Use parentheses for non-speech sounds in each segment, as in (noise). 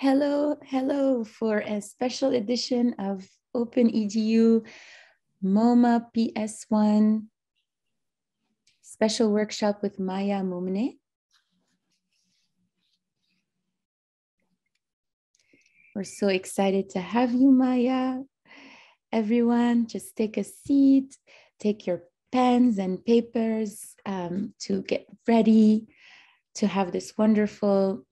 Hello, hello for a special edition of Open EDU MoMA PS1 special workshop with Maya Moumne. We're so excited to have you, Maya. Everyone, just take a seat, take your pens and papers um, to get ready to have this wonderful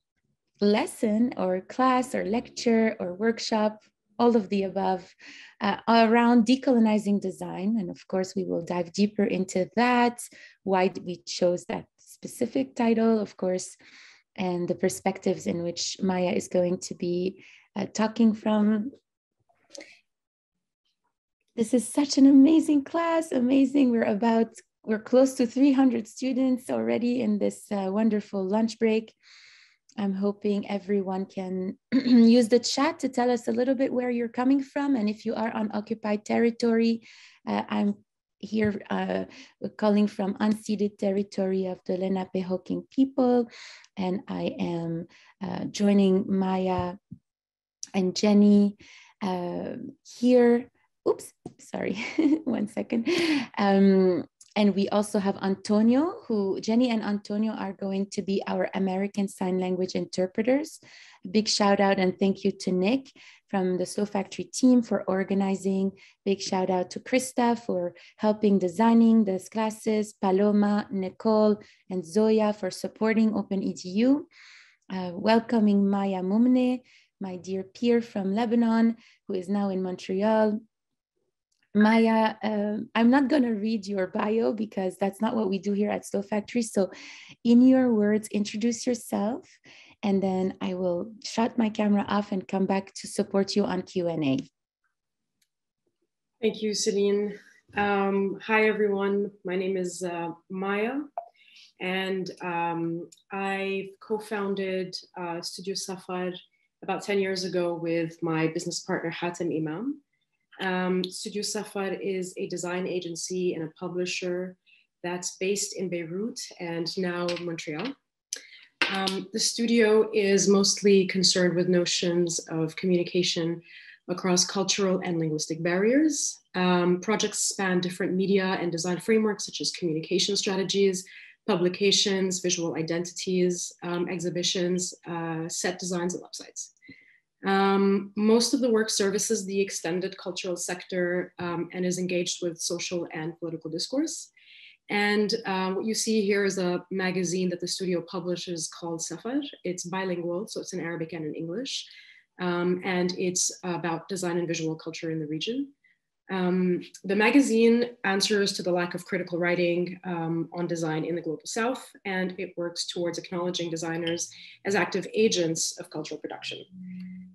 lesson or class or lecture or workshop, all of the above, uh, around decolonizing design. And of course, we will dive deeper into that, why we chose that specific title, of course, and the perspectives in which Maya is going to be uh, talking from. This is such an amazing class, amazing. We're about, we're close to 300 students already in this uh, wonderful lunch break. I'm hoping everyone can (clears throat) use the chat to tell us a little bit where you're coming from. And if you are on occupied territory, uh, I'm here uh, calling from unceded territory of the Lenapehoking people. And I am uh, joining Maya and Jenny uh, here. Oops, sorry, (laughs) one second. Um, and we also have Antonio, who Jenny and Antonio are going to be our American Sign Language interpreters. Big shout out and thank you to Nick from the Slow Factory team for organizing. Big shout out to Krista for helping designing these classes, Paloma, Nicole, and Zoya for supporting Open EDU. Uh, welcoming Maya Moumne, my dear peer from Lebanon, who is now in Montreal, Maya, uh, I'm not going to read your bio because that's not what we do here at Slow Factory. So, in your words, introduce yourself, and then I will shut my camera off and come back to support you on Q&A. Thank you, Celine. Um, hi, everyone. My name is uh, Maya, and um, I co-founded uh, Studio Safar about 10 years ago with my business partner, Hatem Imam. Um, Studio Safar is a design agency and a publisher that's based in Beirut and now Montreal. Um, the studio is mostly concerned with notions of communication across cultural and linguistic barriers. Um, projects span different media and design frameworks such as communication strategies, publications, visual identities, um, exhibitions, uh, set designs, and websites. Um, most of the work services the extended cultural sector um, and is engaged with social and political discourse. And uh, what you see here is a magazine that the studio publishes called Safar. It's bilingual, so it's in Arabic and in English. Um, and it's about design and visual culture in the region. Um, the magazine answers to the lack of critical writing um, on design in the global south, and it works towards acknowledging designers as active agents of cultural production.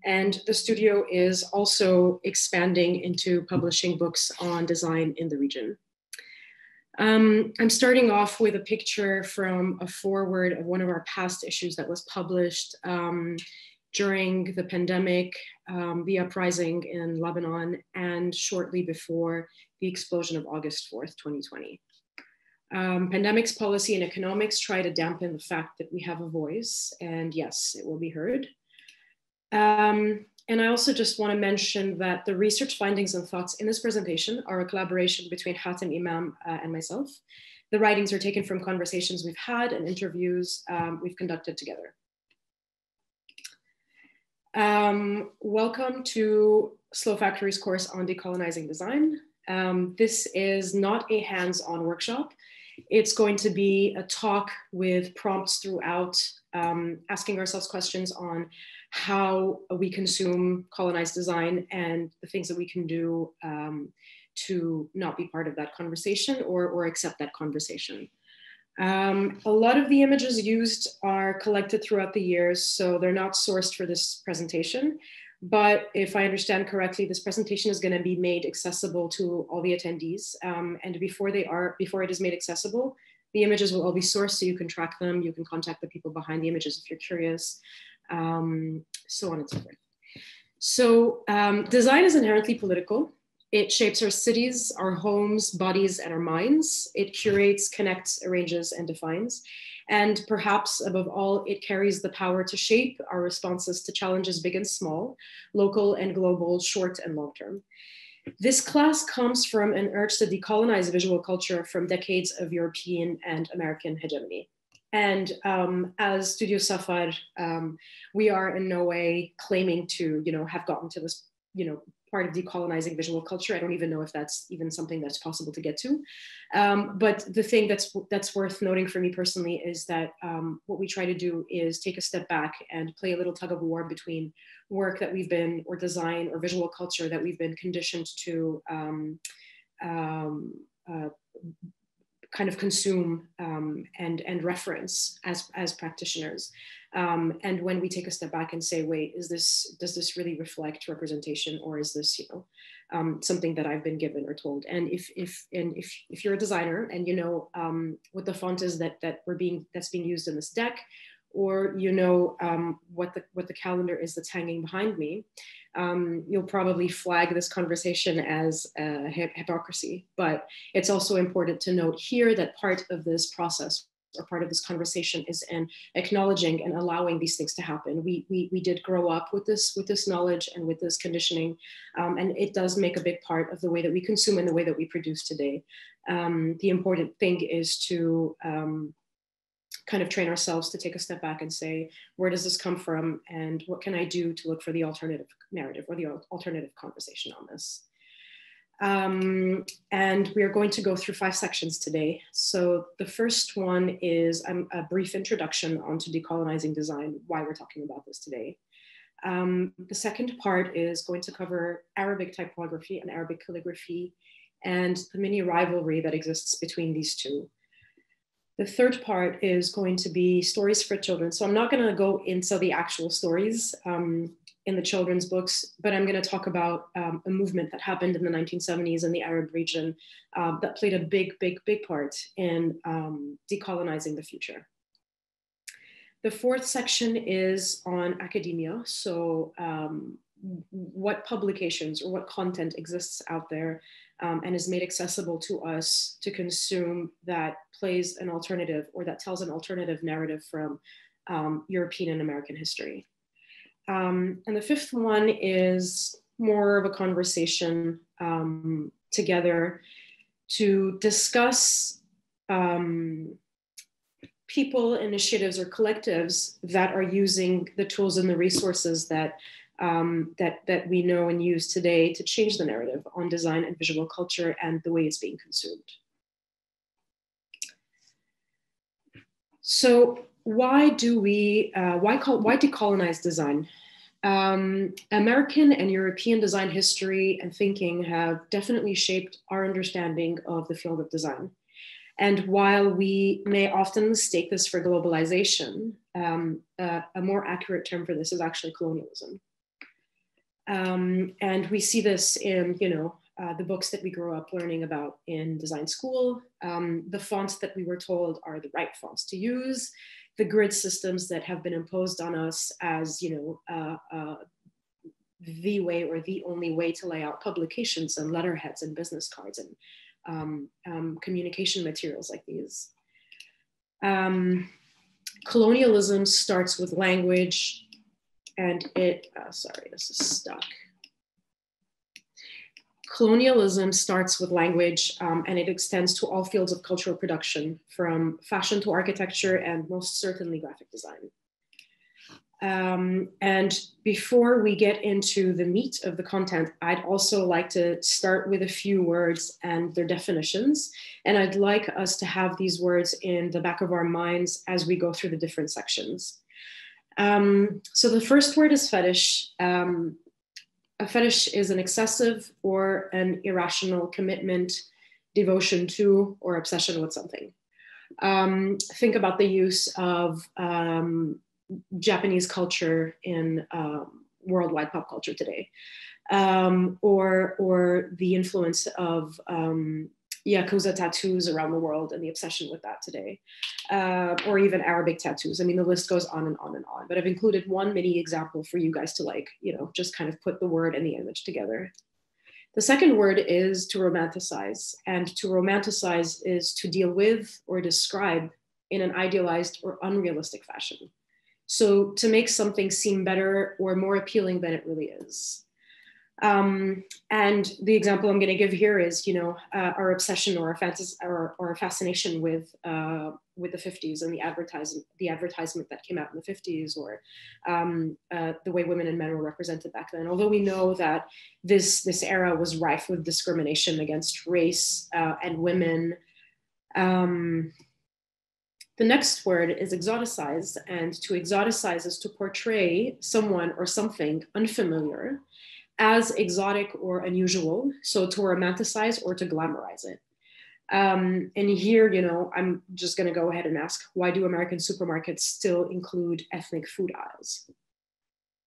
And the studio is also expanding into publishing books on design in the region. Um, I'm starting off with a picture from a foreword of one of our past issues that was published um, during the pandemic, um, the uprising in Lebanon, and shortly before the explosion of August 4th, 2020. Um, pandemics, policy, and economics try to dampen the fact that we have a voice, and yes, it will be heard. Um, and I also just want to mention that the research findings and thoughts in this presentation are a collaboration between Hatem Imam uh, and myself. The writings are taken from conversations we've had and interviews um, we've conducted together. Um, welcome to Slow Factory's course on decolonizing design. Um, this is not a hands-on workshop. It's going to be a talk with prompts throughout, um, asking ourselves questions on how we consume colonized design and the things that we can do um, to not be part of that conversation or, or accept that conversation. Um, a lot of the images used are collected throughout the years, so they're not sourced for this presentation. But if I understand correctly, this presentation is going to be made accessible to all the attendees. Um, and before they are, before it is made accessible, the images will all be sourced so you can track them. You can contact the people behind the images if you're curious um, so on and so forth. So um, design is inherently political. It shapes our cities, our homes, bodies, and our minds. It curates, connects, arranges, and defines. And perhaps above all, it carries the power to shape our responses to challenges big and small, local and global, short and long term. This class comes from an urge to decolonize visual culture from decades of European and American hegemony. And um, as Studio Safar, um, we are in no way claiming to, you know, have gotten to this, you know, part of decolonizing visual culture. I don't even know if that's even something that's possible to get to. Um, but the thing that's that's worth noting for me personally is that um, what we try to do is take a step back and play a little tug of war between work that we've been, or design, or visual culture that we've been conditioned to um, um uh, kind of consume um, and and reference as as practitioners um, and when we take a step back and say wait is this does this really reflect representation or is this you know um, something that I've been given or told and if if and if if you're a designer and you know um, what the font is that that we're being that's being used in this deck or you know um, what the what the calendar is that's hanging behind me um, you'll probably flag this conversation as uh, hypocrisy. But it's also important to note here that part of this process or part of this conversation is in acknowledging and allowing these things to happen. We, we, we did grow up with this, with this knowledge and with this conditioning, um, and it does make a big part of the way that we consume and the way that we produce today. Um, the important thing is to um, kind of train ourselves to take a step back and say, where does this come from? And what can I do to look for the alternative narrative or the alternative conversation on this? Um, and we are going to go through five sections today. So the first one is um, a brief introduction onto decolonizing design, why we're talking about this today. Um, the second part is going to cover Arabic typography and Arabic calligraphy and the mini rivalry that exists between these two. The third part is going to be stories for children. So I'm not going to go into the actual stories um, in the children's books, but I'm going to talk about um, a movement that happened in the 1970s in the Arab region uh, that played a big, big, big part in um, decolonizing the future. The fourth section is on academia. So um, what publications or what content exists out there um, and is made accessible to us to consume that plays an alternative or that tells an alternative narrative from um, European and American history. Um, and the fifth one is more of a conversation um, together to discuss um, people, initiatives, or collectives that are using the tools and the resources that um, that, that we know and use today to change the narrative on design and visual culture and the way it's being consumed. So why do we, uh, why, call, why decolonize design? Um, American and European design history and thinking have definitely shaped our understanding of the field of design. And while we may often mistake this for globalization, um, uh, a more accurate term for this is actually colonialism. Um, and we see this in, you know, uh, the books that we grew up learning about in design school, um, the fonts that we were told are the right fonts to use, the grid systems that have been imposed on us as, you know, uh, uh, the way or the only way to lay out publications and letterheads and business cards and um, um communication materials like these. Um, colonialism starts with language and it, uh, sorry, this is stuck. Colonialism starts with language um, and it extends to all fields of cultural production, from fashion to architecture and most certainly graphic design. Um, and before we get into the meat of the content, I'd also like to start with a few words and their definitions. And I'd like us to have these words in the back of our minds as we go through the different sections. Um, so the first word is fetish. Um, a fetish is an excessive or an irrational commitment, devotion to, or obsession with something. Um, think about the use of um, Japanese culture in um, worldwide pop culture today, um, or or the influence of um, Yakuza tattoos around the world and the obsession with that today, uh, or even Arabic tattoos. I mean, the list goes on and on and on, but I've included one mini example for you guys to like, you know, just kind of put the word and the image together. The second word is to romanticize, and to romanticize is to deal with or describe in an idealized or unrealistic fashion. So to make something seem better or more appealing than it really is. Um, and the example I'm going to give here is, you know, uh, our obsession or a fantasy or, or fascination with uh, with the 50s and the advertisement, the advertisement that came out in the 50s, or um, uh, the way women and men were represented back then. Although we know that this this era was rife with discrimination against race uh, and women. Um, the next word is exoticize, and to exoticize is to portray someone or something unfamiliar as exotic or unusual, so to romanticize or to glamorize it. Um, and here, you know, I'm just going to go ahead and ask why do American supermarkets still include ethnic food aisles?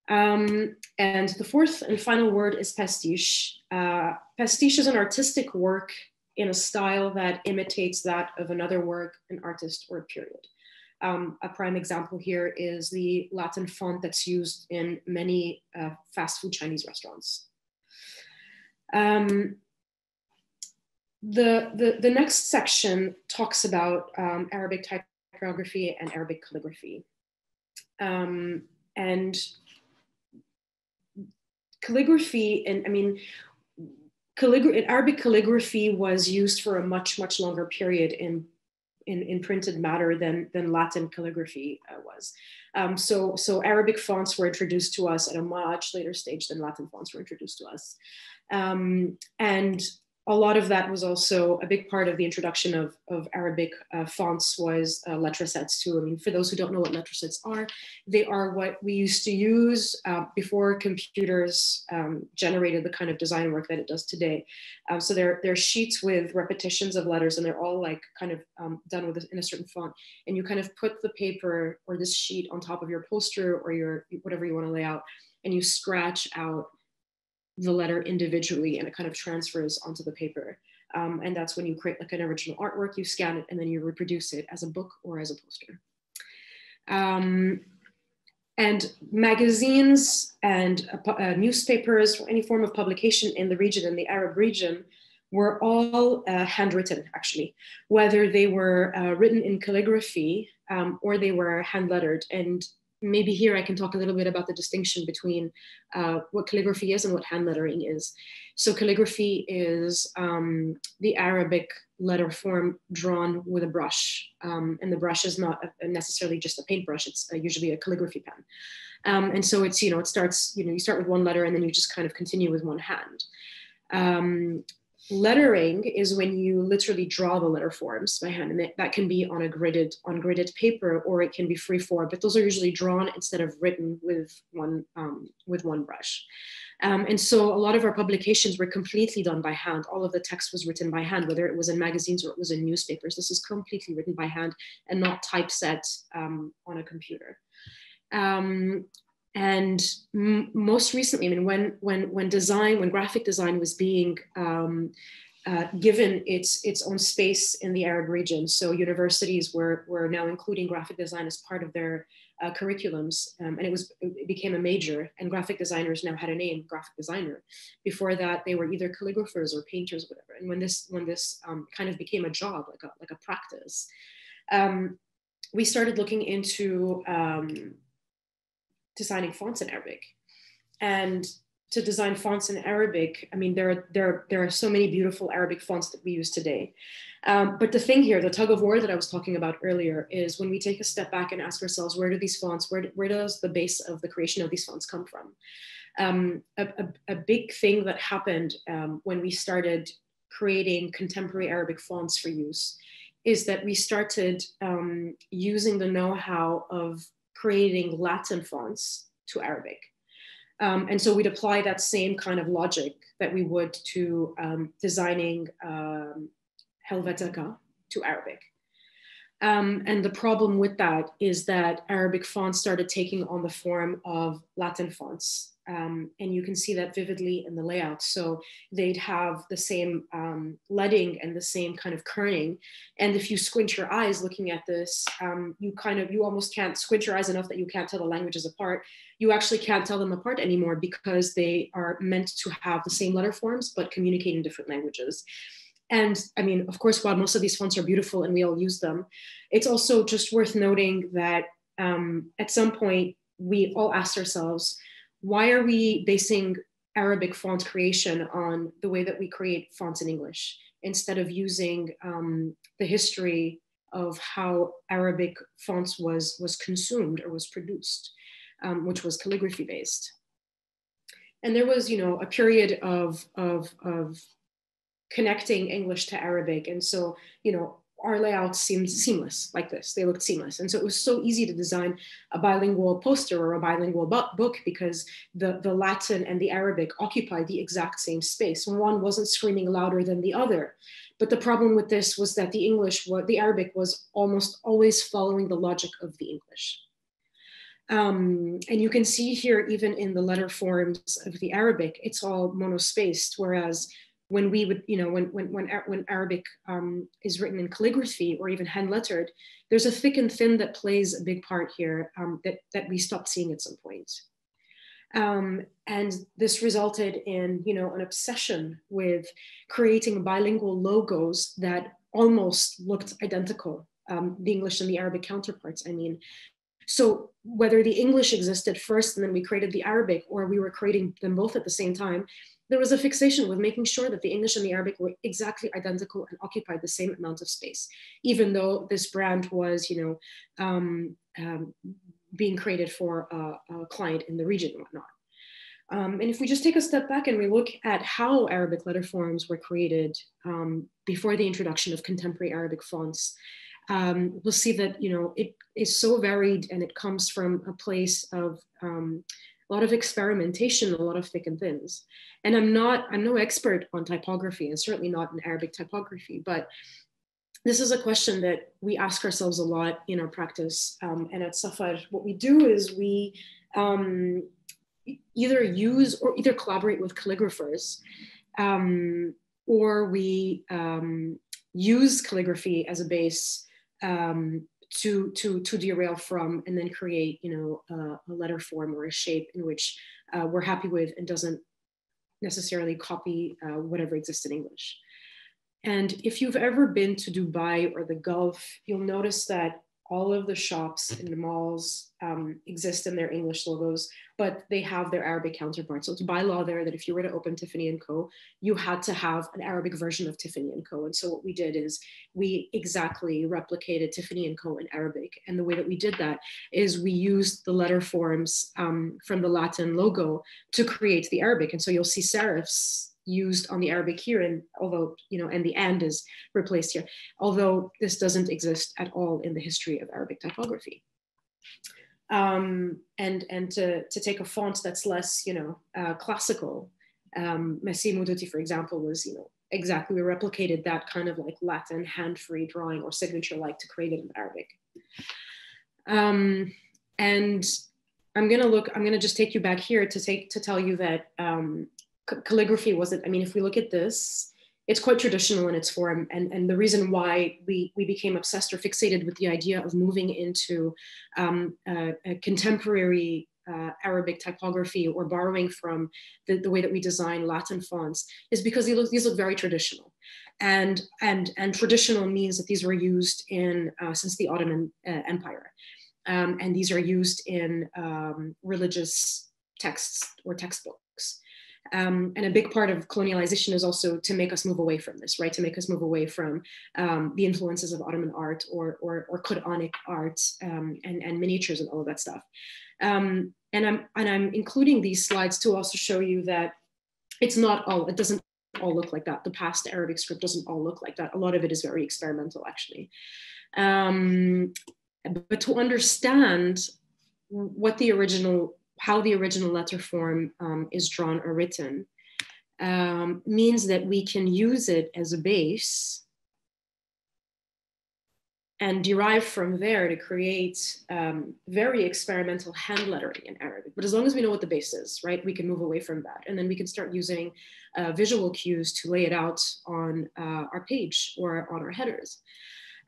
Um, and the fourth and final word is pastiche. Uh, pastiche is an artistic work in a style that imitates that of another work, an artist, or a period. Um, a prime example here is the Latin font that's used in many uh, fast food Chinese restaurants. Um, the, the, the next section talks about um, Arabic typography and Arabic calligraphy. Um, and calligraphy, and I mean, calligra- Arabic calligraphy was used for a much, much longer period in in, in printed matter than, than Latin calligraphy uh, was. Um, so, so Arabic fonts were introduced to us at a much later stage than Latin fonts were introduced to us. Um, and a lot of that was also a big part of the introduction of, of Arabic uh, fonts was uh, letter sets too. I mean, for those who don't know what letter sets are, they are what we used to use uh, before computers um, generated the kind of design work that it does today. Um, so they're, they're sheets with repetitions of letters and they're all like kind of um, done with in a certain font. And you kind of put the paper or this sheet on top of your poster or your whatever you want to lay out and you scratch out the letter individually and it kind of transfers onto the paper. Um, and that's when you create like an original artwork, you scan it, and then you reproduce it as a book or as a poster. Um, and magazines and uh, uh, newspapers or any form of publication in the region, in the Arab region, were all uh, handwritten actually, whether they were uh, written in calligraphy um, or they were hand lettered. And maybe here I can talk a little bit about the distinction between uh, what calligraphy is and what hand lettering is. So calligraphy is um, the Arabic letter form drawn with a brush. Um, and the brush is not necessarily just a paintbrush, it's a, usually a calligraphy pen. Um, and so it's, you know, it starts, you know, you start with one letter and then you just kind of continue with one hand. Lettering is when you literally draw the letter forms by hand and that, that can be on a gridded on gridded paper or it can be free form but those are usually drawn instead of written with one um, with one brush. Um, and so a lot of our publications were completely done by hand. All of the text was written by hand whether it was in magazines or it was in newspapers. This is completely written by hand and not typeset um, on a computer. Um, and m- most recently, I mean, when when when design, when graphic design was being um, uh, given its its own space in the Arab region, so universities were were now including graphic design as part of their uh, curriculums, um, and it was it became a major. And graphic designers now had a name, graphic designer. Before that, they were either calligraphers or painters, whatever. And when this when this um, kind of became a job, like a like a practice, um, we started looking into um, designing fonts in Arabic. And to design fonts in Arabic, I mean, there are, there, there are so many beautiful Arabic fonts that we use today. Um, but the thing here, the tug of war that I was talking about earlier, is when we take a step back and ask ourselves, where do these fonts, where, where does the base of the creation of these fonts come from? Um, a, a, a, big thing that happened um, when we started creating contemporary Arabic fonts for use is that we started um, using the know-how of creating Latin fonts to Arabic. Um, and so we'd apply that same kind of logic that we would to um, designing um, Helvetica to Arabic. Um, and the problem with that is that Arabic fonts started taking on the form of Latin fonts. Um, and you can see that vividly in the layout. So they'd have the same um, leading and the same kind of kerning. And if you squint your eyes looking at this, um, you kind of, you almost can't squint your eyes enough that you can't tell the languages apart. You actually can't tell them apart anymore because they are meant to have the same letter forms, but communicate in different languages. And I mean, of course, while most of these fonts are beautiful and we all use them, it's also just worth noting that um, at some point we all asked ourselves, why are we basing Arabic font creation on the way that we create fonts in English instead of using um, the history of how Arabic fonts was, was consumed or was produced, um, which was calligraphy based. And there was, you know, a period of, of, of connecting English to Arabic. And so, you know, our layouts seemed seamless like this. They looked seamless. And so it was so easy to design a bilingual poster or a bilingual book because the, the Latin and the Arabic occupied the exact same space. One wasn't screaming louder than the other. But the problem with this was that the English, the Arabic was almost always following the logic of the English. Um, and you can see here, even in the letter forms of the Arabic, it's all monospaced, whereas when we would, you know, when when when, when Arabic um, is written in calligraphy or even hand lettered, there's a thick and thin that plays a big part here um, that that we stopped seeing at some point. Um, and this resulted in, you know, an obsession with creating bilingual logos that almost looked identical, um, the English and the Arabic counterparts. I mean, so whether the English existed first and then we created the Arabic, or we were creating them both at the same time, there was a fixation with making sure that the English and the Arabic were exactly identical and occupied the same amount of space, even though this brand was, you know, um, um, being created for a, a, client in the region and whatnot. Um, and if we just take a step back and we look at how Arabic letter forms were created um, before the introduction of contemporary Arabic fonts, um, we'll see that you know it is so varied and it comes from a place of um, a lot of experimentation, a lot of thick and thins. And I'm not, I'm no expert on typography and certainly not in Arabic typography, but this is a question that we ask ourselves a lot in our practice. Um, and at Safar, what we do is we um, either use or either collaborate with calligraphers um, or we um, use calligraphy as a base um, to to to derail from and then create you know uh, a letter form or a shape in which uh, we're happy with and doesn't necessarily copy uh, whatever exists in English. And if you've ever been to Dubai or the Gulf, you'll notice that all of the shops in the malls um, exist in their English logos, but they have their Arabic counterparts. So it's by law there that if you were to open Tiffany and Co, you had to have an Arabic version of Tiffany and Co. And so what we did is we exactly replicated Tiffany and Co in Arabic. And the way that we did that is we used the letter forms um, from the Latin logo to create the Arabic. And so you'll see serifs used on the Arabic here, and although, you know, and the and is replaced here, although this doesn't exist at all in the history of Arabic typography. Um, and and to, to take a font that's less, you know, uh, classical, um, Massimo for example, was, you know, exactly, we replicated that kind of like Latin hand-free drawing or signature-like to create it in Arabic. Um, and I'm gonna look, I'm gonna just take you back here to take, to tell you that um, calligraphy wasn't, I mean, if we look at this, it's quite traditional in its form. And, and the reason why we, we became obsessed or fixated with the idea of moving into um, uh, contemporary uh, Arabic typography or borrowing from the, the way that we design Latin fonts is because these look, these look very traditional. And, and, and traditional means that these were used in uh, since the Ottoman uh, Empire. Um, and these are used in um, religious texts or textbooks. Um, and a big part of colonialization is also to make us move away from this, right? To make us move away from um, the influences of Ottoman art or, or, or Quranic art um, and, and miniatures and all of that stuff. Um, and, I'm, and I'm including these slides to also show you that it's not all, it doesn't all look like that. The past Arabic script doesn't all look like that. A lot of it is very experimental, actually. Um, but to understand what the original how the original letter form um, is drawn or written um, means that we can use it as a base and derive from there to create um, very experimental hand lettering in Arabic. But as long as we know what the base is, right, we can move away from that. And then we can start using uh, visual cues to lay it out on uh, our page or on our headers.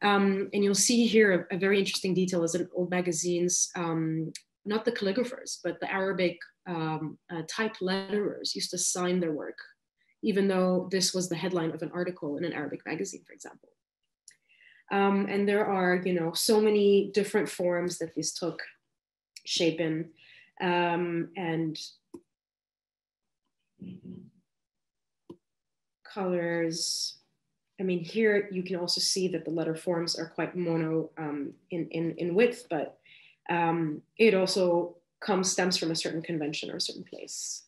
Um, and you'll see here a, a, very interesting detail is in old magazines, um, not the calligraphers, but the Arabic um, uh, type letterers used to sign their work even though this was the headline of an article in an Arabic magazine, for example. Um, and there are, you know, so many different forms that these took shape in. Um, and colors. I mean, here you can also see that the letter forms are quite mono um, in, in, in width, but um, it also comes stems from a certain convention or a certain place.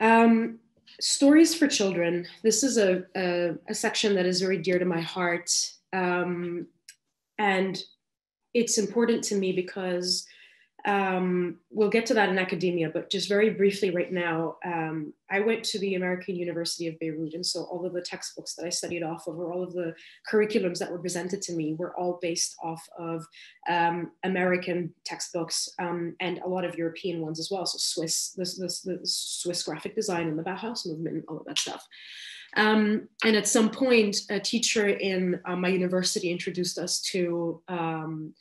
Um, stories for children. This is a, a, a, section that is very dear to my heart. Um, and it's important to me because um, we'll get to that in academia, but just very briefly right now, um, I went to the American University of Beirut. And so all of the textbooks that I studied off of, or all of the curriculums that were presented to me, were all based off of um, American textbooks um, and a lot of European ones as well. So Swiss, this, this, the Swiss graphic design and the Bauhaus movement and all of that stuff. Um, and at some point, a teacher in uh, my university introduced us to um,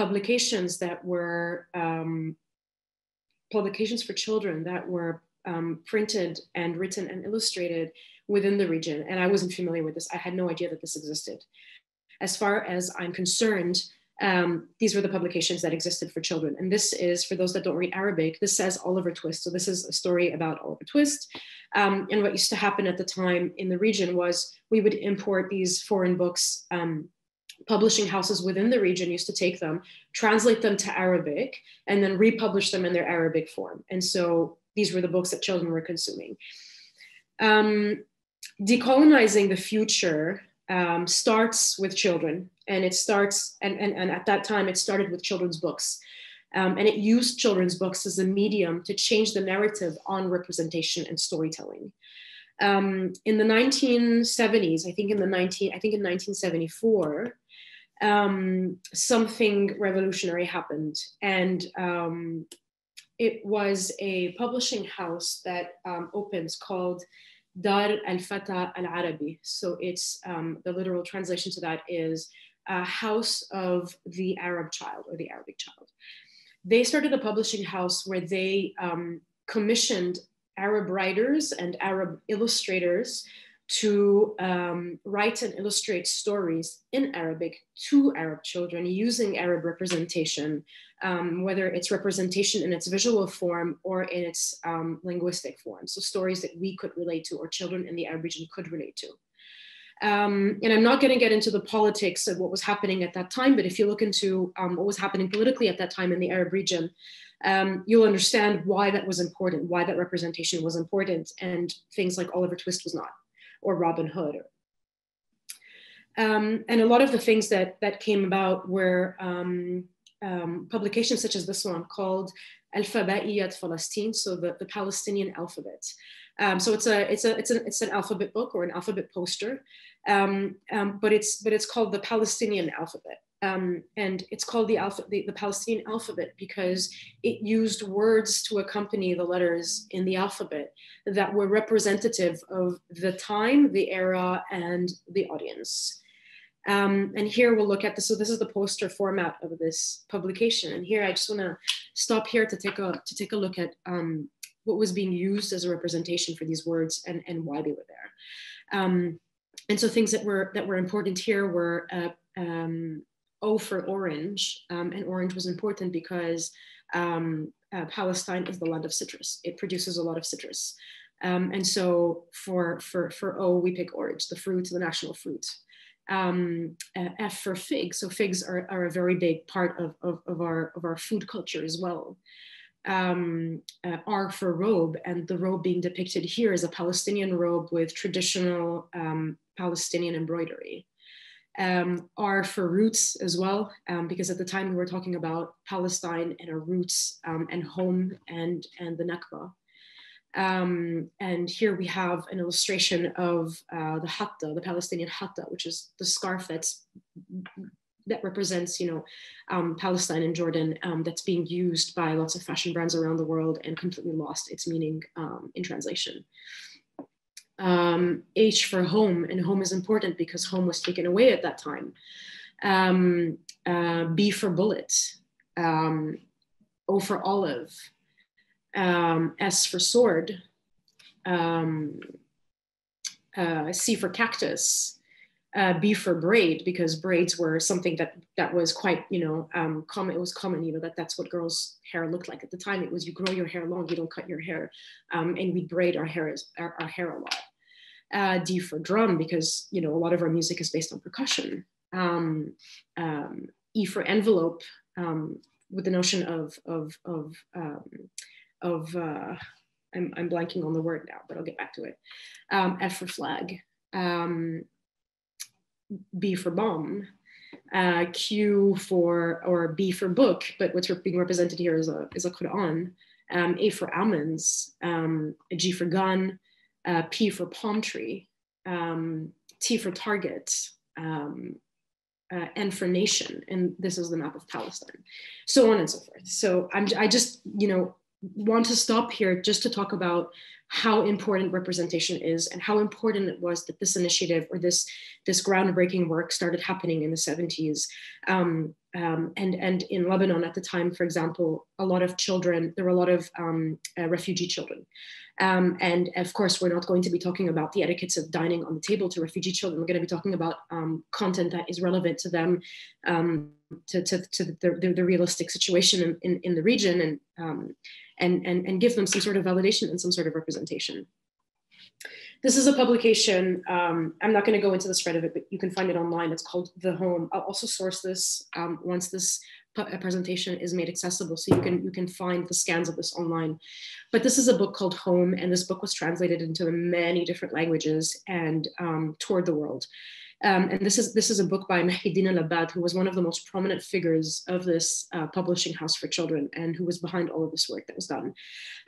publications that were um, publications for children that were um, printed and written and illustrated within the region. And I wasn't familiar with this. I had no idea that this existed. As far as I'm concerned, um, these were the publications that existed for children. And this is, for those that don't read Arabic, this says Oliver Twist. So this is a story about Oliver Twist. Um, and what used to happen at the time in the region was we would import these foreign books um, publishing houses within the region used to take them, translate them to Arabic, and then republish them in their Arabic form. And so these were the books that children were consuming. Um, decolonizing the future um, starts with children, and it starts, and, and, and at that time, it started with children's books. Um, and it used children's books as a medium to change the narrative on representation and storytelling. Um, in the 1970s, I think in the 19, I think in 1974, um, something revolutionary happened. And um, it was a publishing house that um, opens called Dar al Fata al Arabi. So it's um, the literal translation to that is a house of the Arab child or the Arabic child. They started a publishing house where they um, commissioned Arab writers and Arab illustrators to um, write and illustrate stories in Arabic to Arab children using Arab representation, um, whether it's representation in its visual form or in its um, linguistic form. So stories that we could relate to or children in the Arab region could relate to. Um, and I'm not going to get into the politics of what was happening at that time, but if you look into um, what was happening politically at that time in the Arab region, um, you'll understand why that was important, why that representation was important, and things like Oliver Twist was not or Robin Hood. Um, and a lot of the things that, that came about were um, um, publications such as this one called Alphabaiyat Palestine, so the, the Palestinian alphabet. Um, so it's a it's a it's a it's an alphabet book or an alphabet poster, um, um, but it's but it's called the Palestinian alphabet. Um, and it's called the, alpha, the, the, Palestinian alphabet because it used words to accompany the letters in the alphabet that were representative of the time, the era, and the audience. Um, and here we'll look at this. So this is the poster format of this publication. And here I just want to stop here to take a to take a look at um, what was being used as a representation for these words and, and why they were there. Um, and so things that were that were important here were uh, um, O for orange, um, and orange was important because um, uh, Palestine is the land of citrus. It produces a lot of citrus. Um, and so for, for, for O, we pick orange, the fruit, the national fruit. Um, uh, F for fig. So figs are, are a very big part of, of, of, our, of our food culture as well. Um, uh, R for robe, and the robe being depicted here is a Palestinian robe with traditional um, Palestinian embroidery um, are for roots as well, um, because at the time we were talking about Palestine and our roots um, and home and, and the Nakba. Um, and here we have an illustration of uh, the hatta, the Palestinian hatta, which is the scarf that's that represents, you know, um, Palestine and Jordan um, that's being used by lots of fashion brands around the world and completely lost its meaning in translation um, H for home, and home is important because home was taken away at that time. Um, uh, B for bullet, um, O for olive, um, S for sword, um, uh, C for cactus, uh, B for braid because braids were something that that was quite you know um, common. It was common, you know, that that's what girls' hair looked like at the time. It was you grow your hair long, you don't cut your hair, um, and we braid our hair our, our hair a lot. Uh, D for drum because you know a lot of our music is based on percussion. Um, um e for envelope um, with the notion of of of um, of uh, I'm, I'm blanking on the word now, but I'll get back to it. F for flag. B for bomb, uh, Q for or B for book, but what's being represented here is a is a Quran. Um, a for almonds, um, G for gun, uh, P for palm tree, um, T for target, um, uh, N for nation, and this is the map of Palestine, so on and so forth. So I'm, I just you know want to stop here just to talk about how important representation is and how important it was that this initiative or this this groundbreaking work started happening in the 70s um, um, and and in lebanon at the time for example a lot of children there were a lot of um, uh, refugee children um, and of course, we're not going to be talking about the etiquettes of dining on the table to refugee children. We're going to be talking about um, content that is relevant to them, um, to, to, to the, the, the, realistic situation in, in, in the region, and, um, and, and, and give them some sort of validation and some sort of representation. This is a publication. Um, I'm not going to go into the spread of it, but you can find it online. It's called The Home. I'll also source this um, once this presentation is made accessible so you can you can find the scans of this online but this is a book called home and this book was translated into many different languages and um, toured the world um, and this is this is a book by Mohieddine Ellabbad, who was one of the most prominent figures of this uh, publishing house for children, and who was behind all of this work that was done.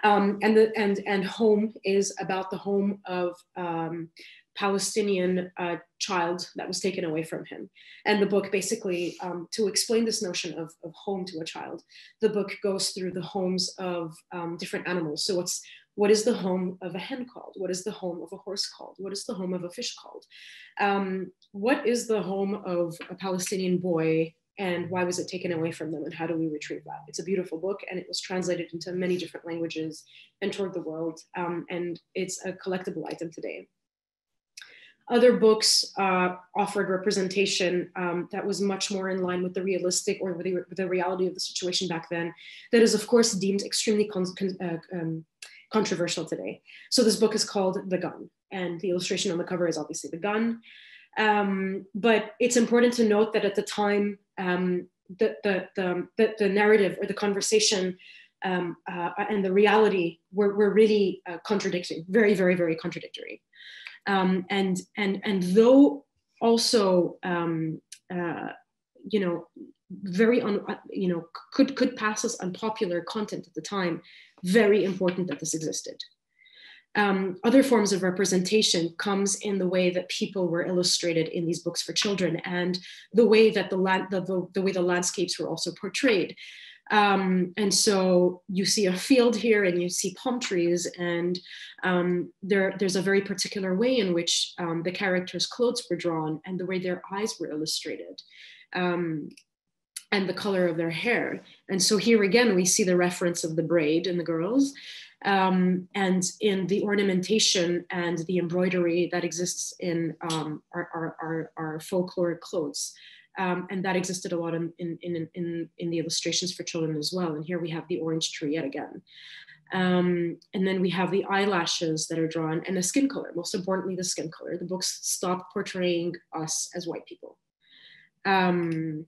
Um, and the and and home is about the home of um, Palestinian uh, child that was taken away from him. And the book basically, um, to explain this notion of, of home to a child, the book goes through the homes of um, different animals. So what's what is the home of a hen called? What is the home of a horse called? What is the home of a fish called? Um, what is the home of a Palestinian boy and why was it taken away from them and how do we retrieve that it's a beautiful book and it was translated into many different languages and toured the world um, and it's a collectible item today other books uh, offered representation um, that was much more in line with the realistic or with the, with the, reality of the situation back then, that is, of course, deemed extremely con con uh, um, controversial today. So this book is called The Gun, and the illustration on the cover is obviously the gun. Um, but it's important to note that at the time, um, the, the, the, the, narrative or the conversation um, uh, and the reality were, were really uh, contradicting, very, very, very contradictory. Um, and and and though also um, uh, you know very un, you know could could pass as unpopular content at the time, very important that this existed. Um, other forms of representation comes in the way that people were illustrated in these books for children and the way that the, land, the, the, the way the landscapes were also portrayed. Um, and so you see a field here and you see palm trees and um, there, there's a very particular way in which um, the characters' clothes were drawn and the way their eyes were illustrated um, and the color of their hair. And so here again, we see the reference of the braid in the girls um, and in the ornamentation and the embroidery that exists in um, our, our, our, our folkloric clothes. Um, and that existed a lot in, in, in, in, in the illustrations for children as well. And here we have the orange tree yet again. Um, and then we have the eyelashes that are drawn and the skin color, most importantly, the skin color. The books stopped portraying us as white people. Um,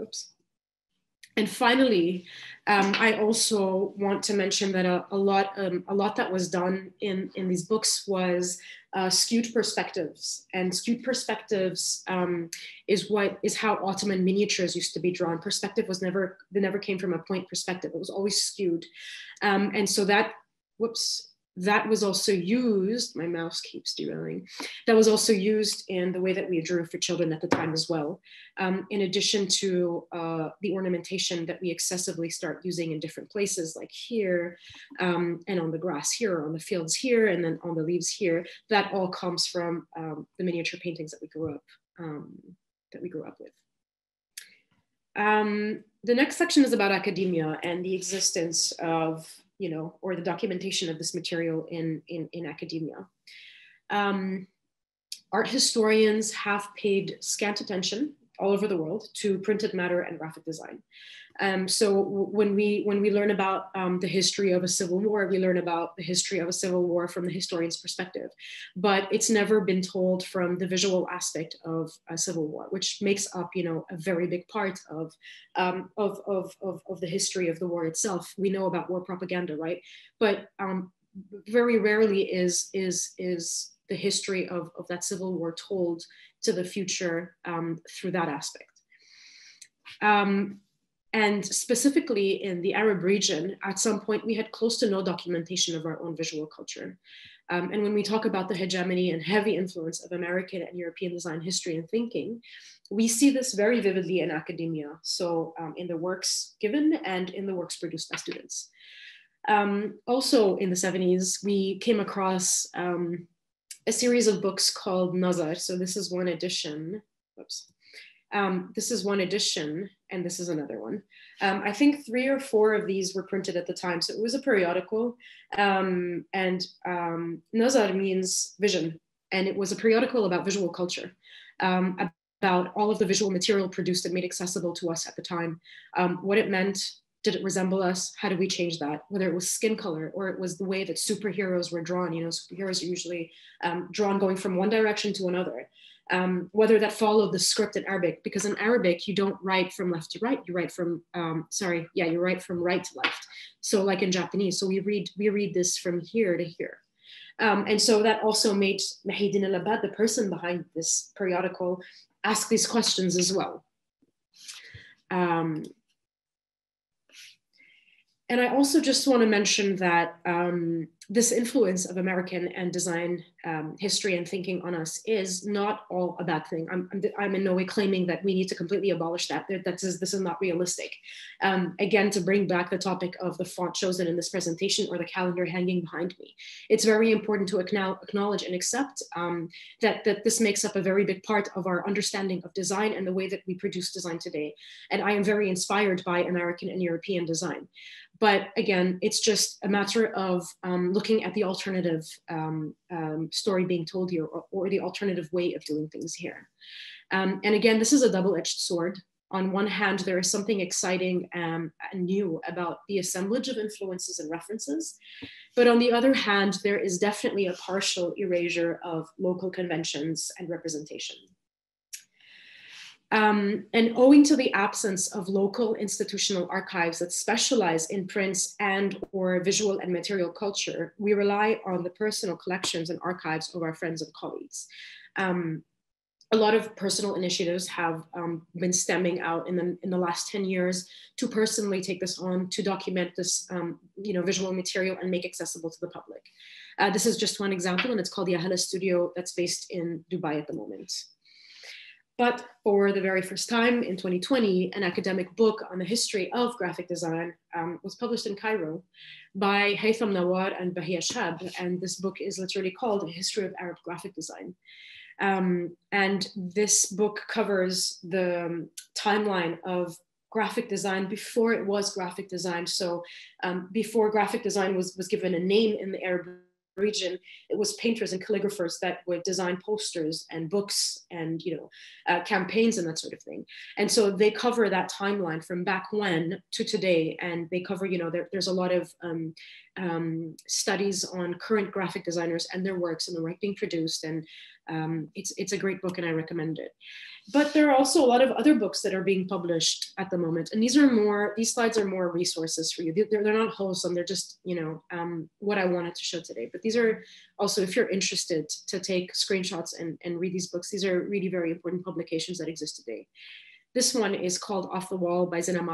oops. And finally, um, I also want to mention that a, a lot, um, a lot that was done in, in these books was uh, skewed perspectives. And skewed perspectives um, is what is how Ottoman miniatures used to be drawn. Perspective was never, they never came from a point perspective. It was always skewed. Um, and so that, whoops, that was also used, my mouse keeps derailing, that was also used in the way that we drew for children at the time as well. Um, in addition to uh, the ornamentation that we excessively start using in different places, like here, um, and on the grass here, on the fields here, and then on the leaves here, that all comes from um, the miniature paintings that we grew up, um, that we grew up with. Um, the next section is about academia and the existence of, you know, or the documentation of this material in, in, in academia. Um, art historians have paid scant attention all over the world to printed matter and graphic design. Um, so when we when we learn about um, the history of a civil war, we learn about the history of a civil war from the historian's perspective, but it's never been told from the visual aspect of a civil war, which makes up you know a very big part of um, of, of, of, of, the history of the war itself. We know about war propaganda, right? But um, very rarely is is is the history of, of that civil war told to the future um, through that aspect. Um, and specifically in the Arab region, at some point we had close to no documentation of our own visual culture. Um, and when we talk about the hegemony and heavy influence of American and European design history and thinking, we see this very vividly in academia. So um, in the works given and in the works produced by students. Um, also in the 70s, we came across um, a series of books called Nazar. So this is one edition. Oops. Um, this is one edition, and this is another one. Um, I think three or four of these were printed at the time. So it was a periodical, um, and um, Nazar means vision, and it was a periodical about visual culture, um, about all of the visual material produced and made accessible to us at the time, um, what it meant, did it resemble us? How did we change that? Whether it was skin color or it was the way that superheroes were drawn. You know, superheroes are usually um, drawn going from one direction to another um, whether that followed the script in Arabic, because in Arabic, you don't write from left to right, you write from, um, sorry, yeah, you write from right to left. So like in Japanese, so we read, we read this from here to here. Um, and so that also made Mohieddine Ellabbad, the person behind this periodical, ask these questions as well. Um, and I also just want to mention that um, this influence of American and design um, history and thinking on us is not all a bad thing. I'm, I'm, I'm, in no way claiming that we need to completely abolish that. That is, this is not realistic. Um, again, to bring back the topic of the font chosen in this presentation or the calendar hanging behind me, it's very important to acknowledge and accept um, that, that this makes up a very big part of our understanding of design and the way that we produce design today. And I am very inspired by American and European design. But again, it's just a matter of um, looking at the alternative um, um, story being told here or, or, the alternative way of doing things here. Um, and again, this is a double-edged sword. On one hand, there is something exciting um, and new about the assemblage of influences and references. But on the other hand, there is definitely a partial erasure of local conventions and representation. Um, and owing to the absence of local institutional archives that specialize in prints and or visual and material culture, we rely on the personal collections and archives of our friends and colleagues. Um, a lot of personal initiatives have um, been stemming out in the, in the last 10 years to personally take this on, to document this um, you know, visual material and make accessible to the public. Uh, this is just one example and it's called the Ahala Studio that's based in Dubai at the moment. But for the very first time in 2020, an academic book on the history of graphic design um, was published in Cairo by Haytham Nawar and Bahia Shehab. And this book is literally called A History of Arab Graphic Design. Um, and this book covers the um, timeline of graphic design before it was graphic design. So um, before graphic design was, was given a name in the Arab region, it was painters and calligraphers that would design posters and books and you know uh, campaigns and that sort of thing. And so they cover that timeline from back when to today, and they cover you know there, there's a lot of um, um, studies on current graphic designers and their works and the work being produced and um, it's, it's a great book and I recommend it. But there are also a lot of other books that are being published at the moment. And these are more, these slides are more resources for you. They're, they're not wholesome. They're just, you know, um, what I wanted to show today. But these are also, if you're interested to take screenshots and, and read these books, these are really very important publications that exist today. This one is called Off the Wall by Zeina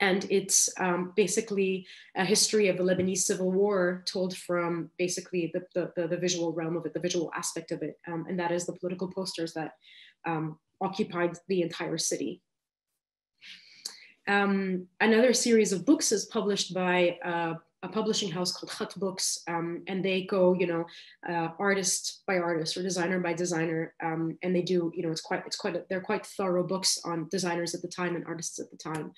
and it's um, basically a history of the Lebanese civil war told from basically the, the, the visual realm of it, the visual aspect of it, um, and that is the political posters that um, occupied the entire city. Um, another series of books is published by uh, a publishing house called Khatt Books, um, and they go, you know, uh, artist by artist or designer by designer, um, and they do, you know, it's quite, it's quite, a, they're quite thorough books on designers at the time and artists at the time.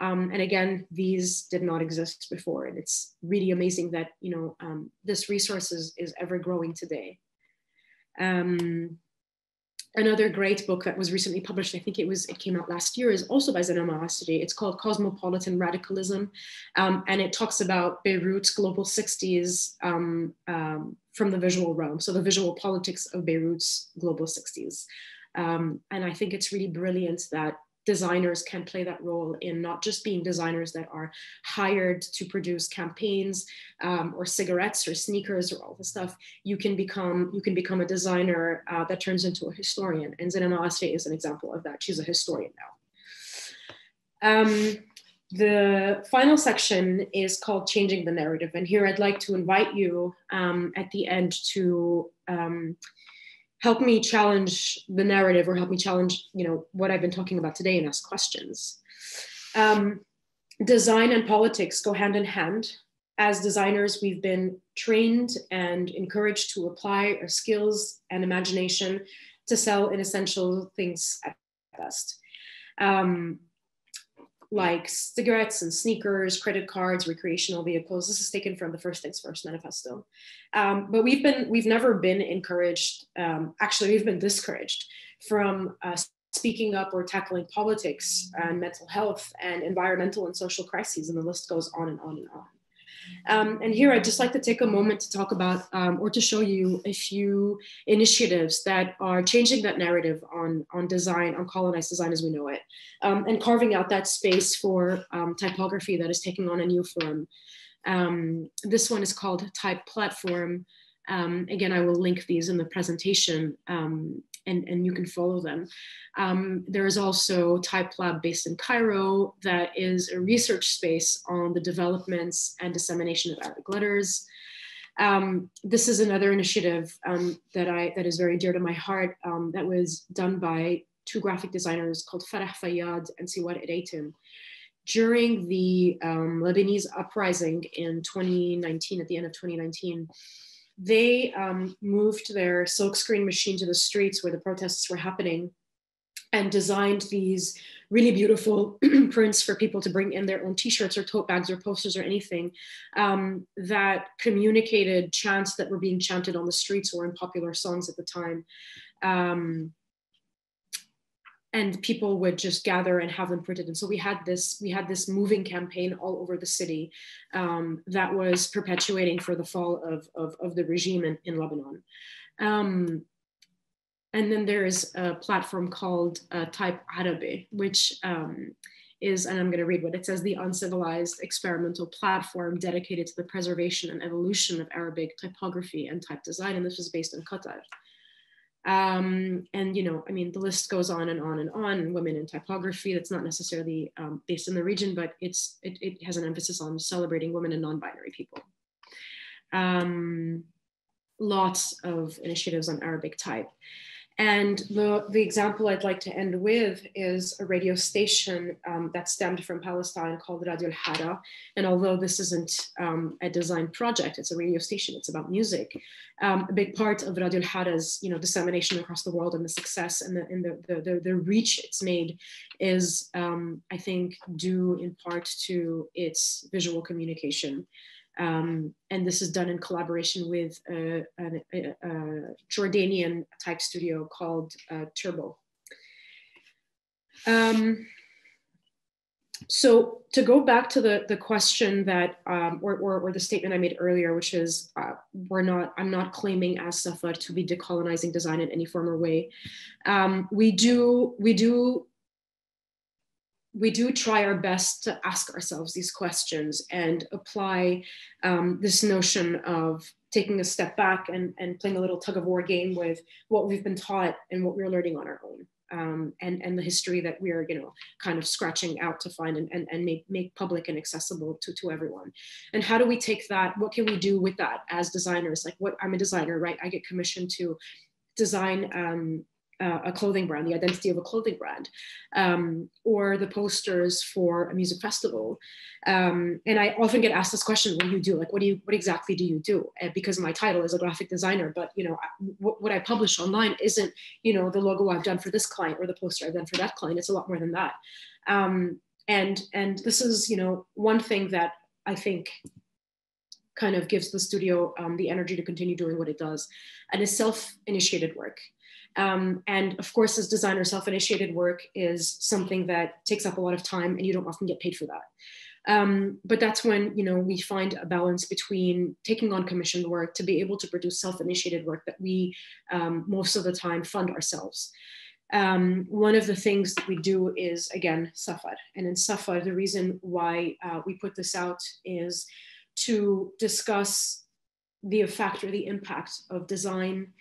Um, and again, these did not exist before, and it's really amazing that you know um, this resource is, is ever growing today. Um, another great book that was recently published, I think it was, it came out last year, is also by Zeina Maasri. It's called Cosmopolitan Radicalism. Um, and it talks about Beirut's global 60s um, um, from the visual realm. So the visual politics of Beirut's global 60s. Um, and I think it's really brilliant that designers can play that role in not just being designers that are hired to produce campaigns um, or cigarettes or sneakers or all the stuff. You can become you can become a designer uh, that turns into a historian. And Zeina Maasri is an example of that. She's a historian now. Um, the final section is called changing the narrative. And here i'd like to invite you um, at the end to um, help me challenge the narrative or help me challenge you know what i've been talking about today and ask questions. Um, design and politics go hand in hand. As designers we've been trained and encouraged to apply our skills and imagination to sell inessential things at best. Um, like cigarettes and sneakers, credit cards, recreational vehicles. This is taken from the First Things First manifesto. Um, but we've been we've never been encouraged. Um, actually, we've been discouraged from uh, speaking up or tackling politics and mental health and environmental and social crises, and the list goes on and on and on. Um, and here I'd just like to take a moment to talk about um, or to show you a few initiatives that are changing that narrative on, on design, on colonized design as we know it, um, and carving out that space for um, typography that is taking on a new form. Um, this one is called Type Platform. Um, again, I will link these in the presentation and, and you can follow them. Um, there is also Type Lab based in Cairo that is a research space on the developments and dissemination of Arabic letters. Um, this is another initiative um, that I that is very dear to my heart um, that was done by two graphic designers called Farah Fayyad and Siwar Ereitim during the um, Lebanese uprising in 2019, at the end of 2019 they um, moved their silkscreen machine to the streets where the protests were happening and designed these really beautiful (clears throat) prints for people to bring in their own t-shirts or tote bags or posters or anything um, that communicated chants that were being chanted on the streets or in popular songs at the time. Um, and people would just gather and have them printed. And so we had this we had this moving campaign all over the city um, that was perpetuating for the fall of, of, of the regime in, in lebanon. Um, and then there's a platform called uh, type arabi which um, is and i'm going to read what it says the uncivilized experimental platform dedicated to the preservation and evolution of arabic typography and type design. And this was based in qatar um, and you know, I mean, the list goes on and on and on. Women in typography. That's not necessarily um, based in the region, but it's it, it, has an emphasis on celebrating women and non-binary people. Um, lots of initiatives on Arabic type. And the, the example I'd like to end with is a radio station um, that stemmed from Palestine called Radio Al Hara. And although this isn't um, a design project, it's a radio station, it's about music. Um, a big part of Radio Al Hara's you know, dissemination across the world and the success and the, and the, the, the, the reach it's made is, um, I think, due in part to its visual communication. Um, and this is done in collaboration with a, a, a Jordanian type studio called uh, Turbo. Um, so to go back to the, the question that, um, or, or, or, the statement I made earlier, which is uh, we're not, I'm not claiming as Safar to be decolonizing design in any form or way. Um, we do, we do we do try our best to ask ourselves these questions and apply um, this notion of taking a step back and, and playing a little tug of war game with what we've been taught and what we're learning on our own. Um, and, and the history that we're, you know, kind of scratching out to find and, and, and make, make public and accessible to, to everyone. And how do we take that? What can we do with that as designers? Like what I'm a designer, right? I get commissioned to design um, uh, a clothing brand, the identity of a clothing brand, um, or the posters for a music festival. Um, and I often get asked this question: What do you do? Like, what do you, what exactly do you do? And because my title is a graphic designer, but you know, what, what I publish online isn't, you know, the logo I've done for this client or the poster I've done for that client. It's a lot more than that. Um, and and this is, you know, one thing that I think kind of gives the studio um, the energy to continue doing what it does and is self-initiated work um, and of course, as designer, self-initiated work is something that takes up a lot of time, and you don't often get paid for that. Um, but that's when you know we find a balance between taking on commissioned work to be able to produce self-initiated work that we um, most of the time fund ourselves. Um, one of the things that we do is again Safar, and in Safar, the reason why uh, we put this out is to discuss the effect or the impact of design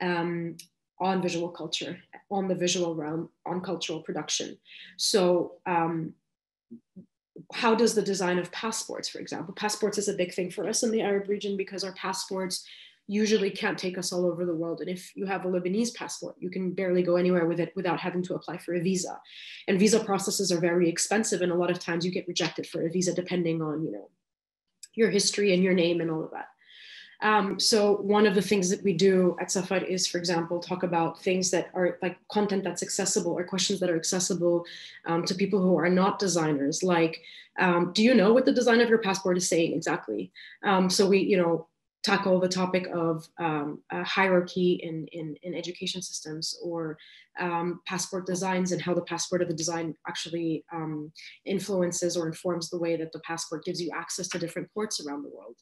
um, on visual culture, on the visual realm, on cultural production. So um, how does the design of passports, for example, passports is a big thing for us in the Arab region because our passports usually can't take us all over the world. And if you have a Lebanese passport, you can barely go anywhere with it without having to apply for a visa. And visa processes are very expensive. And a lot of times you get rejected for a visa depending on, you know, your history and your name and all of that. Um, so one of the things that we do at Safar is, for example, talk about things that are like content that's accessible or questions that are accessible um, to people who are not designers. Like, um, do you know what the design of your passport is saying exactly? Um, so we, you know, tackle the topic of um, hierarchy in, in, in, education systems or um, passport designs and how the passport of the design actually um, influences or informs the way that the passport gives you access to different ports around the world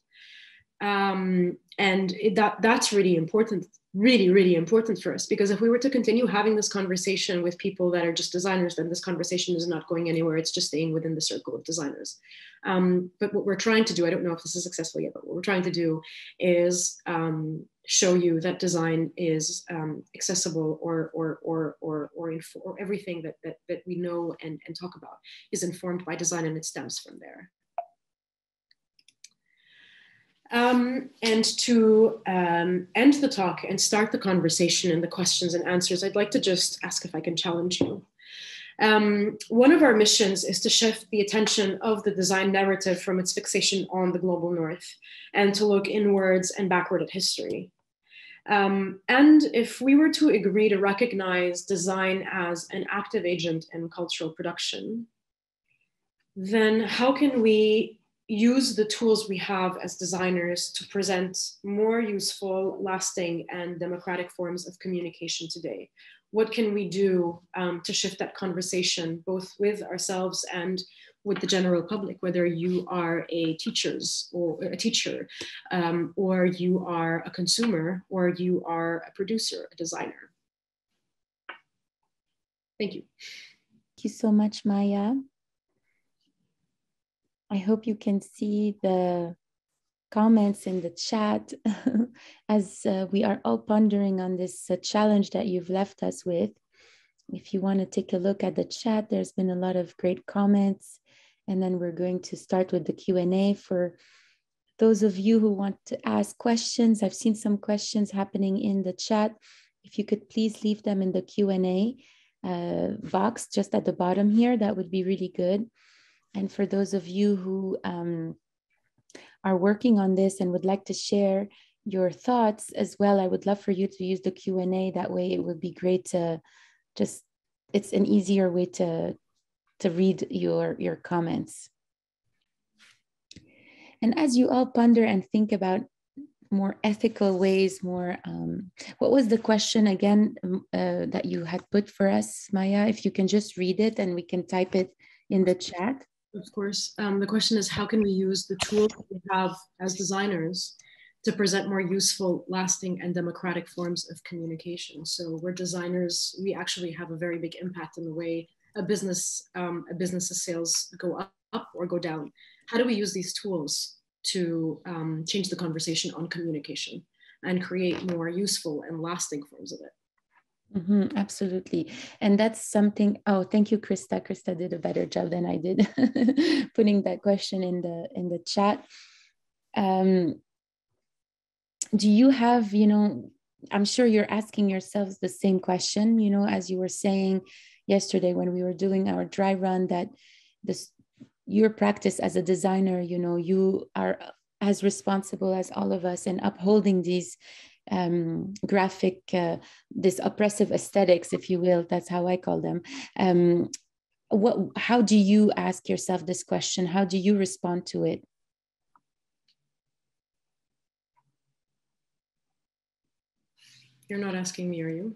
um, and it, that that's really important really really important for us because if we were to continue having this conversation with people that are just designers then this conversation is not going anywhere. It's just staying within the circle of designers. Um, but what we're trying to do i don't know if this is successful yet but what we're trying to do is um, show you that design is um, accessible or or or or or, or everything that, that that we know and, and talk about is informed by design and it stems from there um, and to um, end the talk and start the conversation and the questions and answers, I'd like to just ask if I can challenge you. Um, one of our missions is to shift the attention of the design narrative from its fixation on the global north and to look inwards and backward at history. Um, and if we were to agree to recognize design as an active agent in cultural production, then how can we use the tools we have as designers to present more useful, lasting, and democratic forms of communication today? What can we do um, to shift that conversation, both with ourselves and with the general public, whether you are a teachers or a teacher, um, or you are a consumer, or you are a producer, a designer. Thank you. Thank you so much, Maya. I hope you can see the comments in the chat (laughs) as uh, we are all pondering on this uh, challenge that you've left us with. If you want to take a look at the chat, there's been a lot of great comments. And then we're going to start with the Q&A for those of you who want to ask questions. I've seen some questions happening in the chat. If you could please leave them in the Q&A uh, box just at the bottom here, that would be really good. And for those of you who um, are working on this and would like to share your thoughts as well, I would love for you to use the Q&A. That way it would be great to just, it's an easier way to, to read your, your comments. And as you all ponder and think about more ethical ways, more, um, what was the question again um, uh, that you had put for us, Maya? If you can just read it and we can type it in the chat. Of course. Um, the question is how can we use the tools we have as designers to present more useful, lasting, and democratic forms of communication? So we're designers. We actually have a very big impact in the way a business um, a business's sales go up, up or go down. How do we use these tools to um, change the conversation on communication and create more useful and lasting forms of it? Mm-hmm, absolutely. And that's something, oh, thank you, Krista. Krista did a better job than I did (laughs) putting that question in the in the chat. Um, do you have, you know, I'm sure you're asking yourselves the same question, you know, as you were saying yesterday when we were doing our dry run, that this your practice as a designer, you know, you are as responsible as all of us in upholding these um, graphic, uh, this oppressive aesthetics, if you will. That's how I call them. Um, what? How do you ask yourself this question? How do you respond to it? You're not asking me, are you?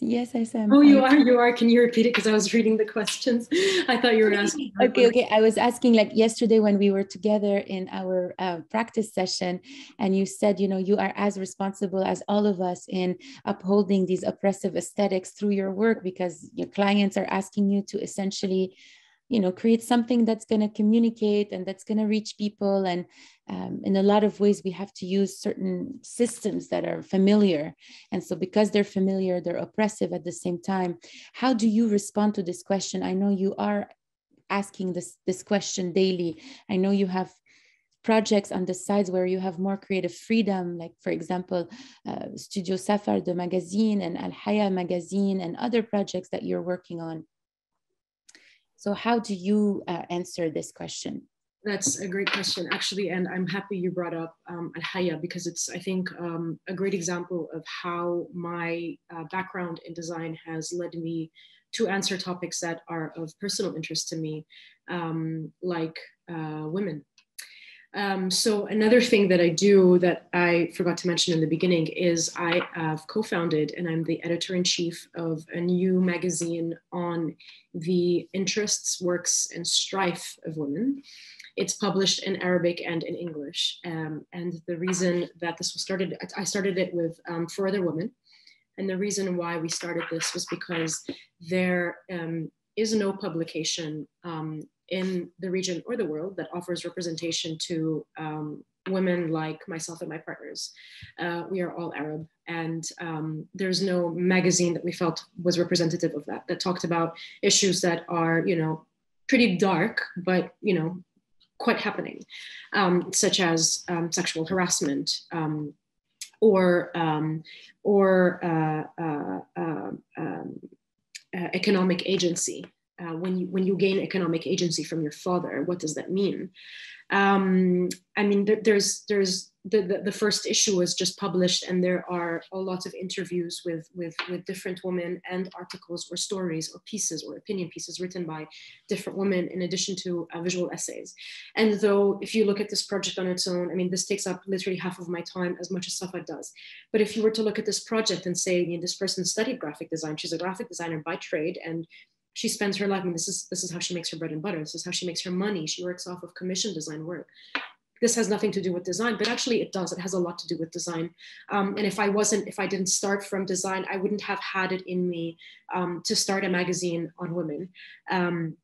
Yes, I am. Oh, you are. You are. Can you repeat it? Because I was reading the questions. (laughs) I thought you were asking. okay, okay. I was asking like yesterday when we were together in our uh, practice session, and you said, you know, you are as responsible as all of us in upholding these oppressive aesthetics through your work because your clients are asking you to essentially you know create something that's going to communicate and that's going to reach people. And um, in a lot of ways we have to use certain systems that are familiar. And so because they're familiar they're oppressive at the same time. How do you respond to this question? I know you are asking this this question daily. I know you have projects on the sides where you have more creative freedom, like, for example, uh, Studio Safar, the magazine, and Al Haya magazine, and other projects that you're working on. So, how do you uh, answer this question? That's a great question, actually, and I'm happy you brought up um, because it's, I think, um, a great example of how my uh, background in design has led me to answer topics that are of personal interest to me, um, like uh, women um, so another thing that I do that I forgot to mention in the beginning is I have co-founded and I'm the editor-in-chief of a new magazine on the interests, works, and strife of women. It's published in Arabic and in English. Um, and the reason that this was started, I started it with um, For Other Women. And the reason why we started this was because there um, is no publication um, in the region or the world that offers representation to um, women like myself and my partners. Uh, we are all Arab, and um, there's no magazine that we felt was representative of that, that talked about issues that are, you know, pretty dark, but, you know, quite happening, um, such as um, sexual harassment. Um, or um, or uh, uh, uh, uh economic agency, uh, when you when you gain economic agency from your father what does that mean um, i mean there, there's there's the, the, the, first issue was just published and there are a lot of interviews with, with, with different women and articles or stories or pieces or opinion pieces written by different women in addition to uh, visual essays. And though if you look at this project on its own, I mean, this takes up literally half of my time as much as Safa does. But if you were to look at this project and say, you know, this person studied graphic design, she's a graphic designer by trade and she spends her life, and this is this is how she makes her bread and butter. This is how she makes her money. She works off of commission design work. This has nothing to do with design, but actually it does. It has a lot to do with design. Um, and if I wasn't, if I didn't start from design, I wouldn't have had it in me um, to start a magazine on women. Um,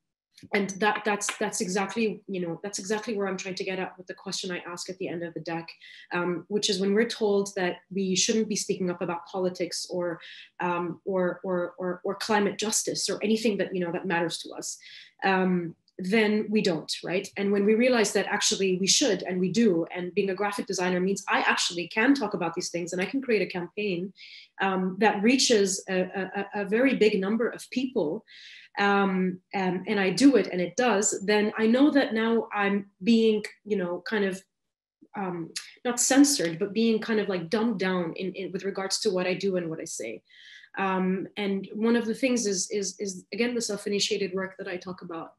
and that that's that's exactly you know that's exactly where i'm trying to get at with the question i ask at the end of the deck um, which is when we're told that we shouldn't be speaking up about politics or um, or, or, or or climate justice or anything that you know that matters to us um, then we don't right? And when we realize that actually we should and we do and being a graphic designer means i actually can talk about these things and i can create a campaign um, that reaches a, a, a very big number of people um, and, and I do it and it does, then I know that now I'm being, you know, kind of um, not censored, but being kind of like dumbed down in, in with regards to what I do and what I say. Um, and one of the things is, is, is again, the self-initiated work that I talk about.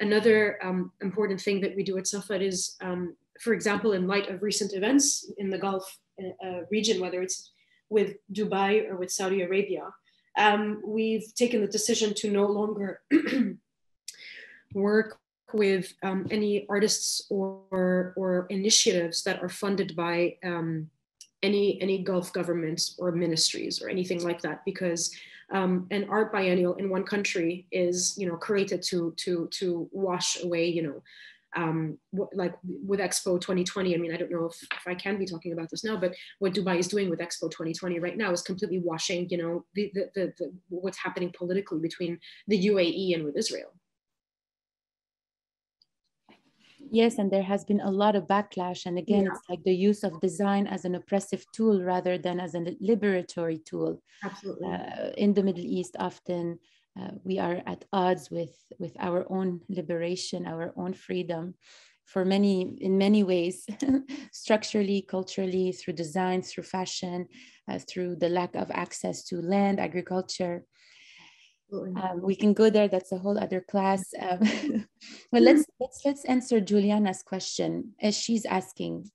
Another um, important thing that we do at Safar is, um, for example, in light of recent events in the Gulf uh region, whether it's with Dubai or with Saudi Arabia, um, we've taken the decision to no longer (clears throat) work with um, any artists or, or initiatives that are funded by um, any, any Gulf governments or ministries or anything like that, because um, an art biennial in one country is, you know, created to, to, to wash away, you know, um, like with Expo 2020, I mean, I don't know if, if I can be talking about this now, but what Dubai is doing with Expo 2020 right now is completely washing, you know, the, the, the, the what's happening politically between the UAE and with Israel. Yes, and there has been a lot of backlash. And again, yeah. it's like the use of design as an oppressive tool rather than as a liberatory tool. Absolutely. Uh, in the Middle East, often uh, we are at odds with, with our own liberation, our own freedom for many in many ways (laughs) structurally culturally through design through fashion uh, through the lack of access to land agriculture. Um, we can go there. That's a whole other class. Um, (laughs) well let's let's let's answer juliana's question. As she's asking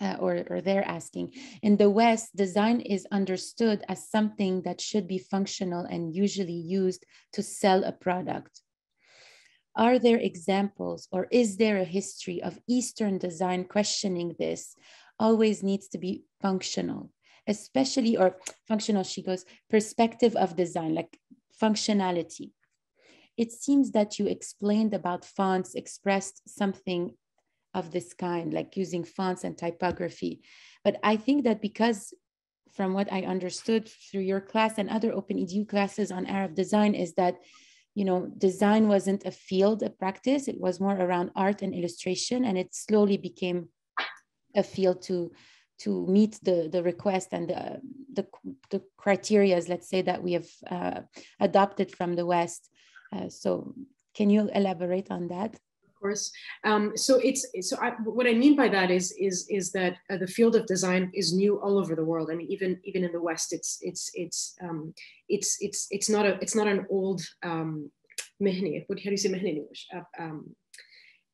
uh, or, or they're asking in the west design is understood as something that should be functional and usually used to sell a product are there examples or is there a history of Eastern design questioning this? Always needs to be functional, especially, or functional, she goes, perspective of design, like functionality. It seems that you explained about fonts expressed something of this kind, like using fonts and typography. But I think that because from what I understood through your class and other Open EDU classes on Arab design is that you know, design wasn't a field, a practice. It was more around art and illustration, and it slowly became a field to to meet the the request and the the, the criterias, let's say, that we have uh, adopted from the West. Uh, so, can you elaborate on that? Of course. Um, so it's so I, what I mean by that is is is that uh, the field of design is new all over the world. I mean, even even in the West, it's it's it's um, it's it's it's not a it's not an old um, mehni. What how do you say mehni in English? Uh, um,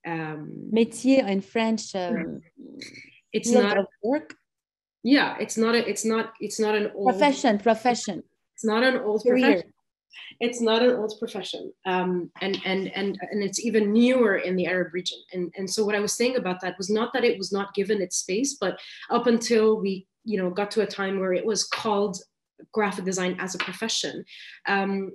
um, Métier in French. Um, it's not a work. Yeah, it's not a. It's not. It's not an old profession. Profession. It's not an old Career. profession. It's not an old profession, um, and and and and it's even newer in the Arab region. And and so what I was saying about that was not that it was not given its space, but up until we you know got to a time where it was called graphic design as a profession um,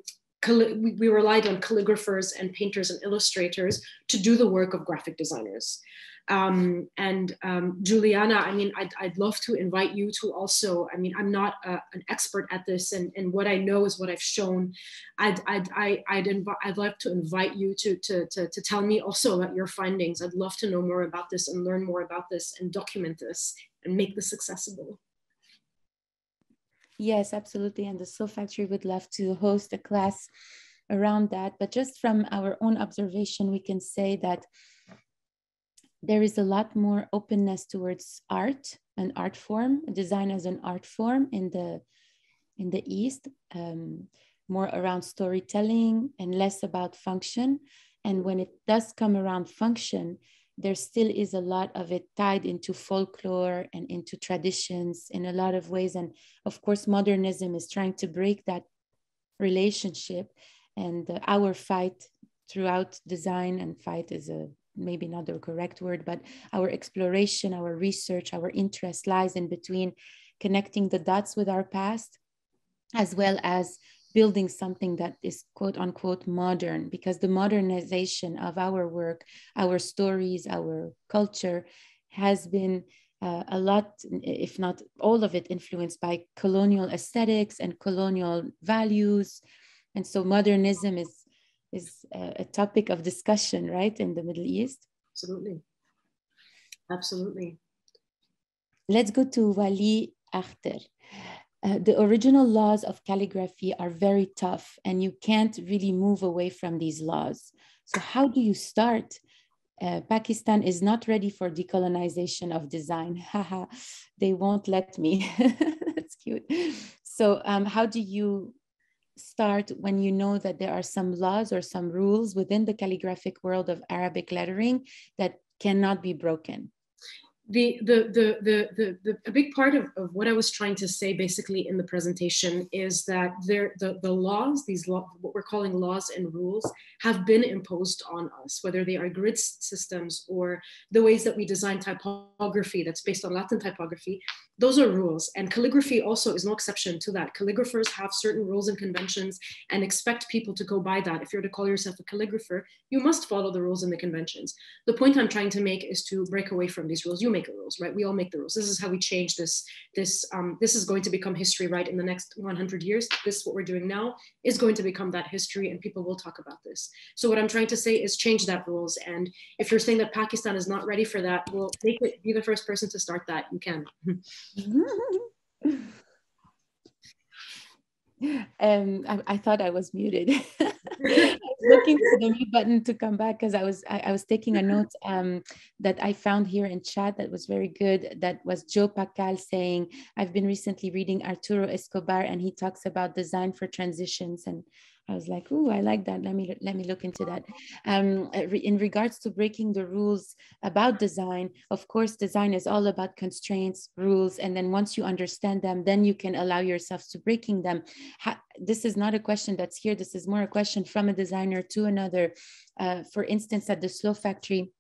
we, we relied on calligraphers and painters and illustrators to do the work of graphic designers. Um, and um, Juliana, I mean, I'd, I'd love to invite you to also, I mean, I'm not a, an expert at this and, and what I know is what I've shown. I'd, I'd, I, I'd, inv- I'd love to invite you to, to, to, to tell me also about your findings. I'd love to know more about this and learn more about this and document this and make this accessible. Yes, absolutely. And the Slow Factory would love to host a class around that. But just from our own observation, we can say that there is a lot more openness towards art, and art form, design as an art form in the in the East, um, more around storytelling and less about function. And when it does come around function, there still is a lot of it tied into folklore and into traditions in a lot of ways. And of course, modernism is trying to break that relationship. And uh, our fight throughout design and fight is a maybe not the correct word, but our exploration, our research, our interest lies in between connecting the dots with our past, as well as building something that is quote unquote modern because the modernization of our work, our stories, our culture has been uh, a lot, if not all of it, influenced by colonial aesthetics and colonial values. And so modernism is, is a, a topic of discussion, right, in the Middle East. Absolutely. Absolutely. Let's go to Wali Akhter. Uh, the original laws of calligraphy are very tough and you can't really move away from these laws. So how do you start? Uh, Pakistan is not ready for decolonization of design. (laughs) Haha, they won't let me. (laughs) That's cute. So um, how do you start when you know that there are some laws or some rules within the calligraphic world of Arabic lettering that cannot be broken? the, the, the, the, the, the, a big part of, of what I was trying to say basically in the presentation is that there, the, the laws, these law, what we're calling laws and rules, have been imposed on us, whether they are grid systems or the ways that we design typography that's based on Latin typography, those are rules. And calligraphy also is no exception to that. Calligraphers have certain rules and conventions and expect people to go by that. If you're to call yourself a calligrapher, you must follow the rules and the conventions. The point I'm trying to make is to break away from these rules. You make the rules, right? We all make the rules. This is how we change this. This um, this is going to become history, right? In the next 100 years, this what we're doing now is going to become that history, and people will talk about this. So what I'm trying to say is change that rules. And if you're saying that Pakistan is not ready for that, well, make it be the first person to start that. You can. (laughs) (laughs) um, I, I, thought I was muted. (laughs) I was looking for the mute button to come back because I was I, I, was taking a note um, that I found here in chat that was very good. That was Joe Pacal saying, "I've been recently reading Arturo Escobar, and he talks about design for transitions and I was like, "Ooh, I like that. Let me let me look into that." Um, uh, in regards to breaking the rules about design, of course, design is all about constraints, rules, and then once you understand them, then you can allow yourself to breaking them. This is not a question that's here. This is more a question from a designer to another. Uh, for instance, at the Slow Factory,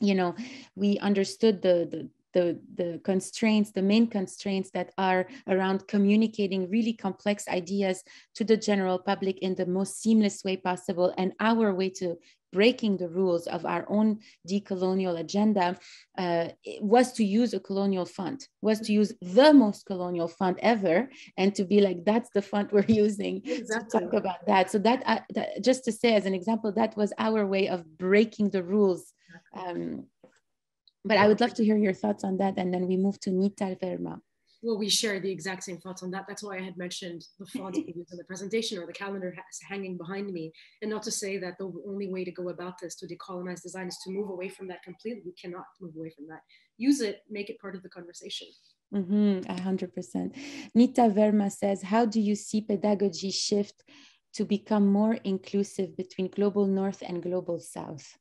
you know, we understood the the the, the constraints, the main constraints that are around communicating really complex ideas to the general public in the most seamless way possible. And our way to breaking the rules of our own decolonial agenda uh, was to use a colonial font, was to use the most colonial font ever, and to be like, that's the font we're (laughs) using exactly. to talk about that. So that, uh, that, just to say as an example, that was our way of breaking the rules um, but I would love to hear your thoughts on that. And then we move to Nita Verma. Well, we share the exact same thoughts on that. That's why I had mentioned the font (laughs) we use in the presentation or the calendar hanging behind me. And not to say that the only way to go about this to decolonize design is to move away from that completely. We cannot move away from that. Use it, make it part of the conversation. Mm-hmm, 100%. Nita Verma says, How do you see pedagogy shift to become more inclusive between global north and global south?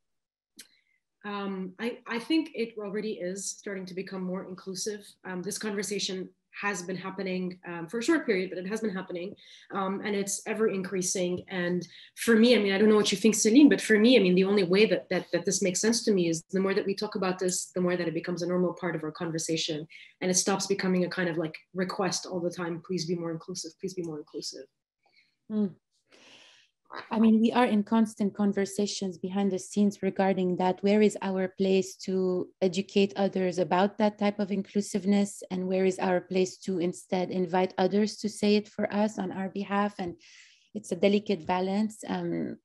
Um, I, I think it already is starting to become more inclusive. Um, this conversation has been happening um, for a short period, but it has been happening um, and it's ever increasing. And for me, I mean, I don't know what you think, Celine, but for me, I mean, the only way that, that, that this makes sense to me is the more that we talk about this, the more that it becomes a normal part of our conversation and it stops becoming a kind of like request all the time, please be more inclusive, please be more inclusive. Mm. I mean, we are in constant conversations behind the scenes regarding that. Where is our place to educate others about that type of inclusiveness? And where is our place to instead invite others to say it for us on our behalf? And it's a delicate balance. Um,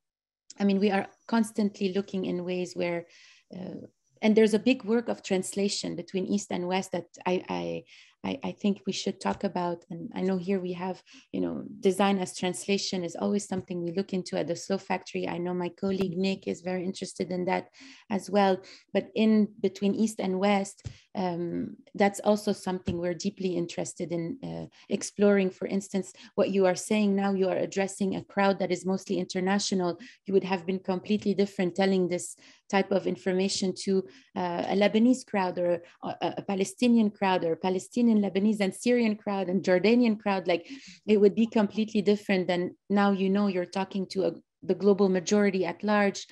I mean, we are constantly looking in ways where, uh, and there's a big work of translation between East and West that I, I, I, I, think we should talk about. And I know here we have, you know, design as translation is always something we look into at the Slow Factory. I know my colleague Nick is very interested in that as well. But in between East and West, um, that's also something we're deeply interested in uh, exploring. For instance, what you are saying now, you are addressing a crowd that is mostly international. You would have been completely different telling this type of information to uh, a Lebanese crowd or a, a, Palestinian crowd or Palestinian, Lebanese and Syrian crowd and Jordanian crowd. Like it would be completely different than now you know you're talking to a, the global majority at large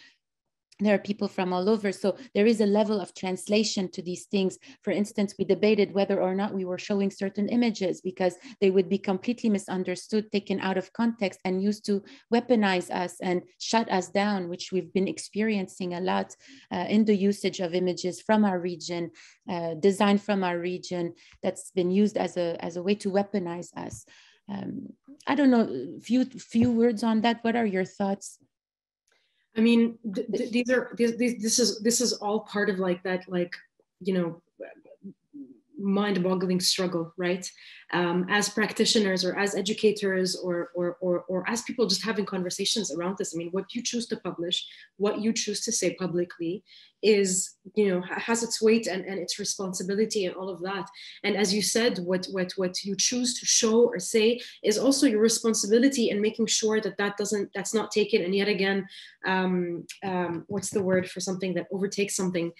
there are people from all over. So there is a level of translation to these things. For instance, we debated whether or not we were showing certain images because they would be completely misunderstood, taken out of context, and used to weaponize us and shut us down, which we've been experiencing a lot uh, in the usage of images from our region, uh, designed from our region, that's been used as a, as a way to weaponize us. Um, I don't know, few, few words on that. What are your thoughts? I mean, th- th- these are these, these, this is this is all part of like that like you know mind-boggling struggle, right? Um, as practitioners or as educators or, or, or, or as people just having conversations around this. I mean, what you choose to publish, what you choose to say publicly is, you know, has its weight and, and its responsibility and all of that. And as you said, what, what, what you choose to show or say is also your responsibility in making sure that that doesn't, that's not taken. And yet again, um, um, what's the word for something that overtakes something,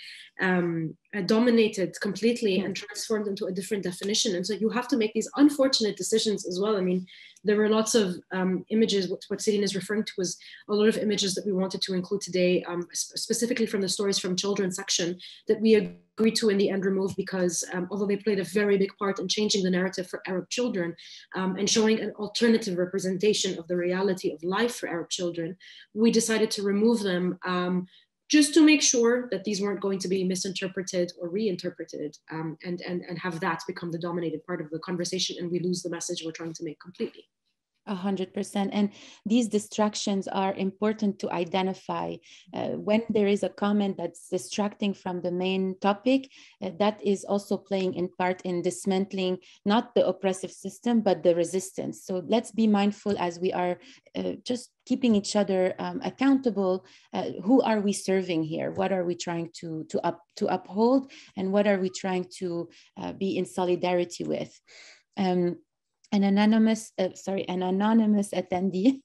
um, uh, dominated completely and transformed into a different definition. And so you have to make these unfortunate decisions as well. I mean, there were lots of um, images, what, what is referring to was a lot of images that we wanted to include today, um, specifically from the Stories from Children section that we agreed to in the end remove because um, although they played a very big part in changing the narrative for Arab children um, and showing an alternative representation of the reality of life for Arab children, we decided to remove them um, just to make sure that these weren't going to be misinterpreted or reinterpreted um, and, and, and have that become the dominated part of the conversation and we lose the message we're trying to make completely. A hundred percent. And these distractions are important to identify. Uh, when there is a comment that's distracting from the main topic, uh, that is also playing in part in dismantling not the oppressive system, but the resistance. So let's be mindful as we are uh, just keeping each other um, accountable. Uh, who are we serving here? What are we trying to, to, up, to uphold? And what are we trying to uh, be in solidarity with? Um, an anonymous, uh, sorry, an anonymous attendee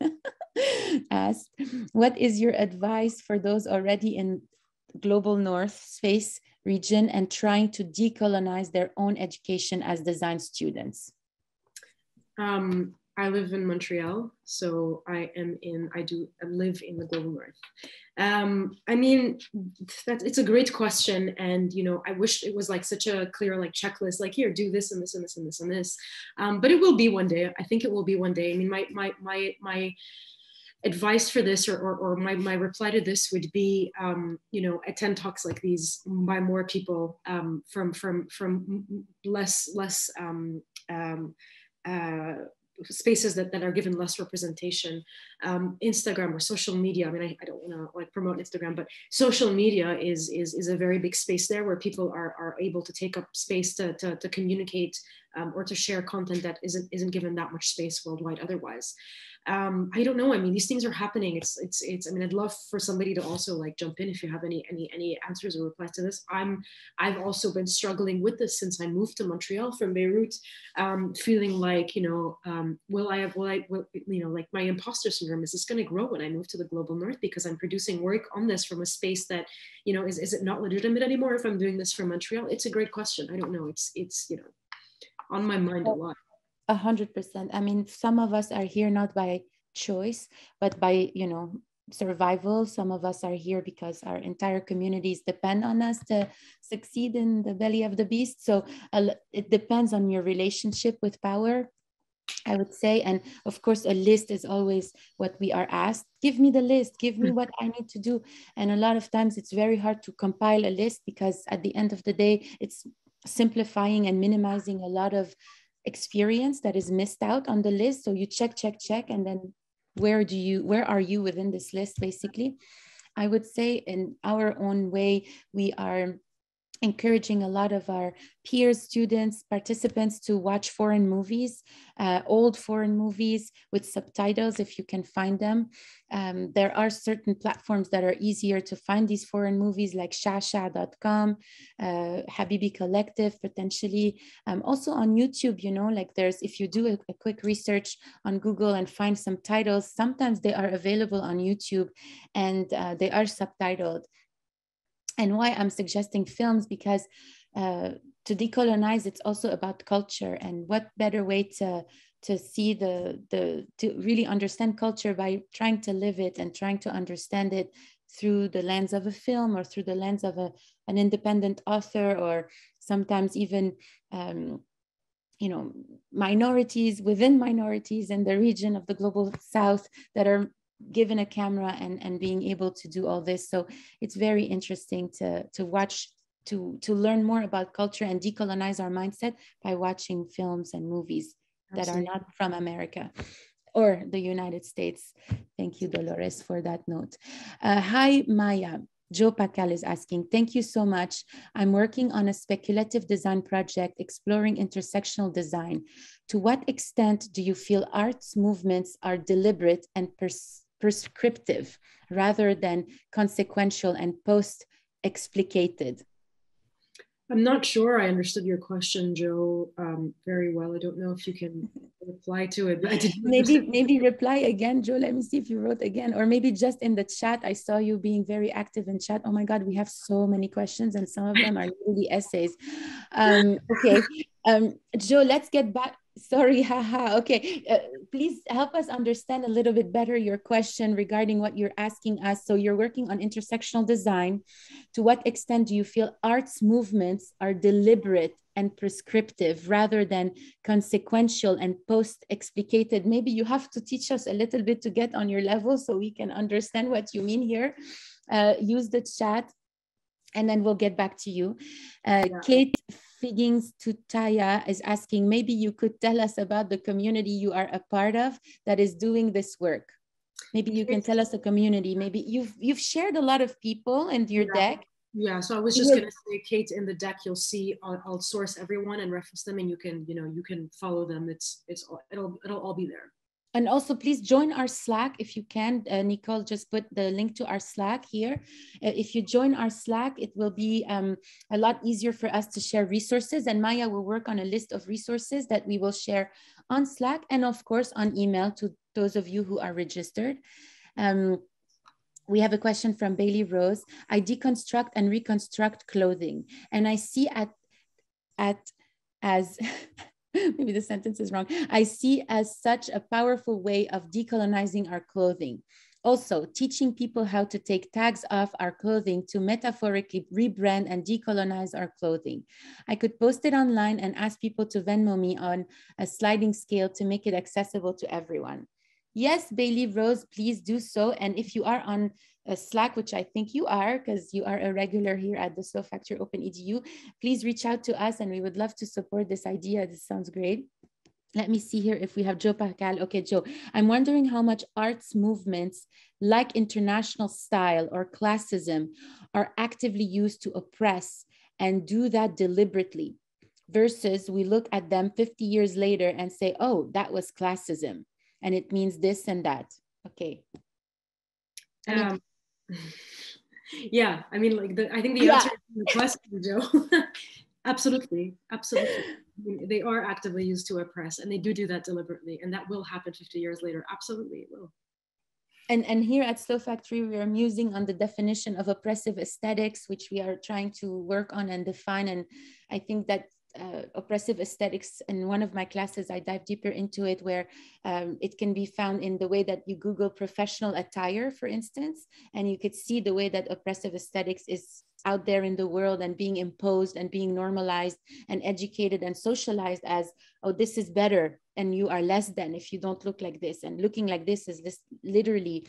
(laughs) asked, what is your advice for those already in global north space region and trying to decolonize their own education as design students? Um, I live in Montreal, so I am in, I do I live in the global north. Um, I mean, that it's a great question. And, you know, I wish it was like such a clear like checklist, like here, do this and this and this and this and this. Um, but it will be one day. I think it will be one day. I mean, my, my, my, my, advice for this or, or, or, my, my reply to this would be um, you know attend talks like these by more people um, from from from less less um, um uh, spaces that, that are given less representation. Um, instagram or social media i mean i, I don't want to like promote instagram but social media is, is is a very big space there where people are, are able to take up space to, to, to communicate um, or to share content that isn't isn't given that much space worldwide otherwise um, I don't know. I mean, these things are happening. It's, it's, it's, I mean, I'd love for somebody to also like jump in if you have any, any, any answers or replies to this. I'm, I've also been struggling with this since I moved to Montreal from Beirut, um, feeling like, you know, um, will I have, will I, will, you know, like my imposter syndrome, is this going to grow when I move to the global North because I'm producing work on this from a space that, you know, is, is it not legitimate anymore if I'm doing this from Montreal? It's a great question. I don't know. It's, it's, you know, on my mind a lot. A hundred percent. I mean, some of us are here not by choice, but by, you know, survival. Some of us are here because our entire communities depend on us to succeed in the belly of the beast. So uh, it depends on your relationship with power. I would say, and of course, a list is always what we are asked. Give me the list, give me what I need to do. And a lot of times it's very hard to compile a list because at the end of the day, it's simplifying and minimizing a lot of experience that is missed out on the list. So you check check check and then where do you where are you within this list basically? I would say in our own way we are encouraging a lot of our peers, students, participants to watch foreign movies, uh, old foreign movies with subtitles if you can find them. Um, there are certain platforms that are easier to find these foreign movies like shasha.com, uh, Habibi Collective, potentially. Um, also on YouTube, you know, like there's, if you do a, a quick research on Google and find some titles, sometimes they are available on YouTube and uh, they are subtitled and why i'm suggesting films because uh, to decolonize it's also about culture and what better way to to see the the to really understand culture by trying to live it and trying to understand it through the lens of a film or through the lens of a, an independent author or sometimes even um, you know minorities within minorities in the region of the global south that are given a camera and and being able to do all this so it's very interesting to to watch to to learn more about culture and decolonize our mindset by watching films and movies Absolutely. that are not from america or the united states thank you dolores for that note uh, hi maya Joe Pacal is asking, thank you so much. I'm working on a speculative design project exploring intersectional design. To what extent do you feel arts movements are deliberate and pers prescriptive rather than consequential and post explicated? I'm not sure I understood your question, Joe, um, very well. I don't know if you can (laughs) reply to it. maybe maybe reply again, Joe. Let me see if you wrote again, or maybe just in the chat. I saw you being very active in chat. Oh my God, we have so many questions, and some of them are really essays. Um, okay, (laughs) um, Joe, let's get back sorry (laughs) haha okay. Uh, please help us understand a little bit better your question regarding what you're asking us. So you're working on intersectional design. To what extent do you feel arts movements are deliberate and prescriptive rather than consequential and post explicated maybe you have to teach us a little bit to get on your level so we can understand what you mean here. Uh, use the chat and then we'll get back to you. Uh, yeah. Kate Figgins Tutaya is asking, maybe you could tell us about the community you are a part of that is doing this work. Maybe you can tell us the community. Maybe you've you've shared a lot of people in your yeah. deck. Yeah, so I was just gonna say, Kate, in the deck you'll see I'll, I'll source everyone and reference them, and you can you know you can follow them. It's it's it'll it'll all be there and also please join our slack if you can. Uh, nicole just put the link to our slack here. Uh, if you join our slack it will be um, a lot easier for us to share resources. And maya will work on a list of resources that we will share on slack and of course on email to those of you who are registered. Um, we have a question from Bailey Rose. I deconstruct and reconstruct clothing, and I see at at as (laughs) (laughs) maybe the sentence is wrong. I see as such a powerful way of decolonizing our clothing. Also, teaching people how to take tags off our clothing to metaphorically rebrand and decolonize our clothing. I could post it online and ask people to Venmo me on a sliding scale to make it accessible to everyone. Yes, Bailey Rose, please do so. And if you are on a Slack, which I think you are, because you are a regular here at the Slow Factory Open EDU, please reach out to us and we would love to support this idea. This sounds great. Let me see here if we have Joe Pacal. Okay, Joe, I'm wondering how much arts movements like international style or classism are actively used to oppress and do that deliberately versus we look at them 50 years later and say, oh, that was classism and it means this and that. Okay. I mean, um, (laughs) yeah, I mean, like the, I think the yeah. answer to the question, Joe. (laughs) absolutely, absolutely. I mean, they are actively used to oppress, and they do do that deliberately, and that will happen 50 years later. Absolutely, it will. And, and here at Slow Factory, we are musing on the definition of oppressive aesthetics, which we are trying to work on and define. And I think that uh, oppressive aesthetics in one of my classes i dive deeper into it where um, it can be found in the way that you google professional attire for instance and you could see the way that oppressive aesthetics is out there in the world and being imposed and being normalized and educated and socialized as oh this is better and you are less than if you don't look like this. And looking like this is this literally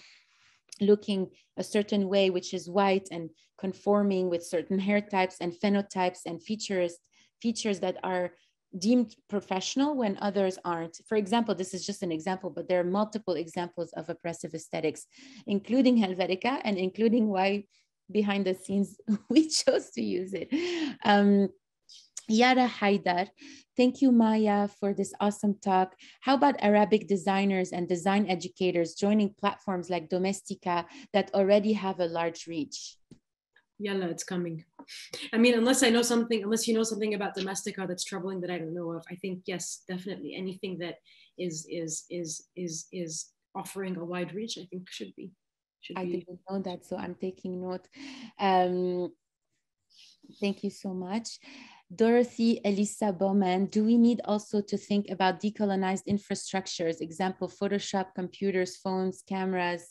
looking a certain way which is white and conforming with certain hair types and phenotypes and features features that are deemed professional when others aren't. For example, this is just an example, but there are multiple examples of oppressive aesthetics, including Helvetica and including why behind the scenes (laughs) we chose to use it. Um, Yara Haidar, thank you, Maya, for this awesome talk. How about Arabic designers and design educators joining platforms like Domestika that already have a large reach? Yalla, it's coming. I mean, unless I know something, unless you know something about Domestika that's troubling that I don't know of, I think yes, definitely anything that is is is is is offering a wide reach, I think should be. Should I be. didn't know that, so I'm taking note. Um, thank you so much. Dorothy Elisa Bowman, do we need also to think about decolonized infrastructures, example, Photoshop, computers, phones, cameras?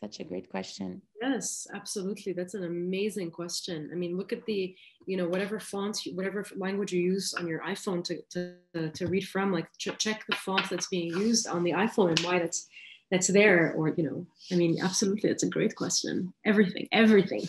Such a great question. Yes, absolutely. That's an amazing question. I mean, look at the, you know, whatever fonts, whatever language you use on your iPhone to, to, to read from, like ch check the font that's being used on the iPhone and why that's that's there. Or, you know, I mean, absolutely. it's a great question. Everything, everything.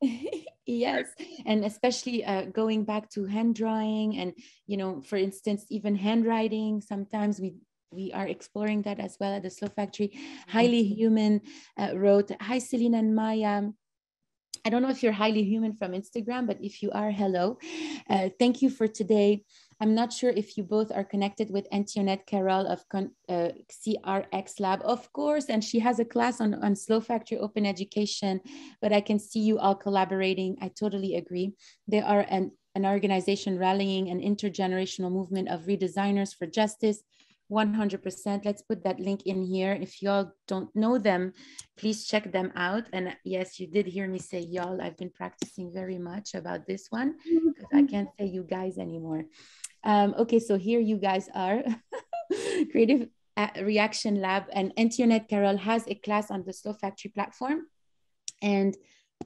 (laughs) yes and especially uh, going back to hand drawing and you know for instance even handwriting sometimes we we are exploring that as well at the Slow Factory. Mm-hmm. Highly Human uh, wrote, Hi, Celine and Maya. I don't know if you're highly human from Instagram, but if you are, hello. Uh, thank you for today. I'm not sure if you both are connected with Antoinette Carroll of uh, CRX Lab, of course, and she has a class on, on Slow Factory Open Education, but I can see you all collaborating. I totally agree. They are an, an organization rallying an intergenerational movement of redesigners for justice, 100%. Let's put that link in here. If y'all don't know them, please check them out. And yes, you did hear me say y'all. I've been practicing very much about this one because I can't say you guys anymore. Um, okay, so here you guys are. (laughs) Creative uh, Reaction Lab and Antoinette Carroll has a class on the Slow Factory platform. And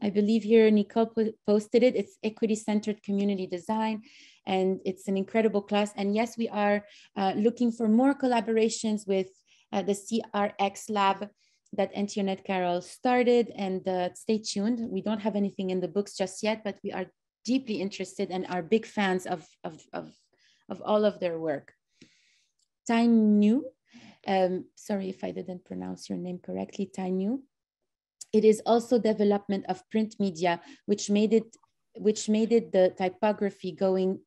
I believe here Nicole posted it. It's equity-centered community design and it's an incredible class. And yes, we are uh, looking for more collaborations with uh, the CRX lab that Antoinette Carroll started and uh, stay tuned. We don't have anything in the books just yet, but we are deeply interested and are big fans of, of, of, of all of their work. Time New, um, sorry if I didn't pronounce your name correctly, New. It is also development of print media, which made it, which made it the typography going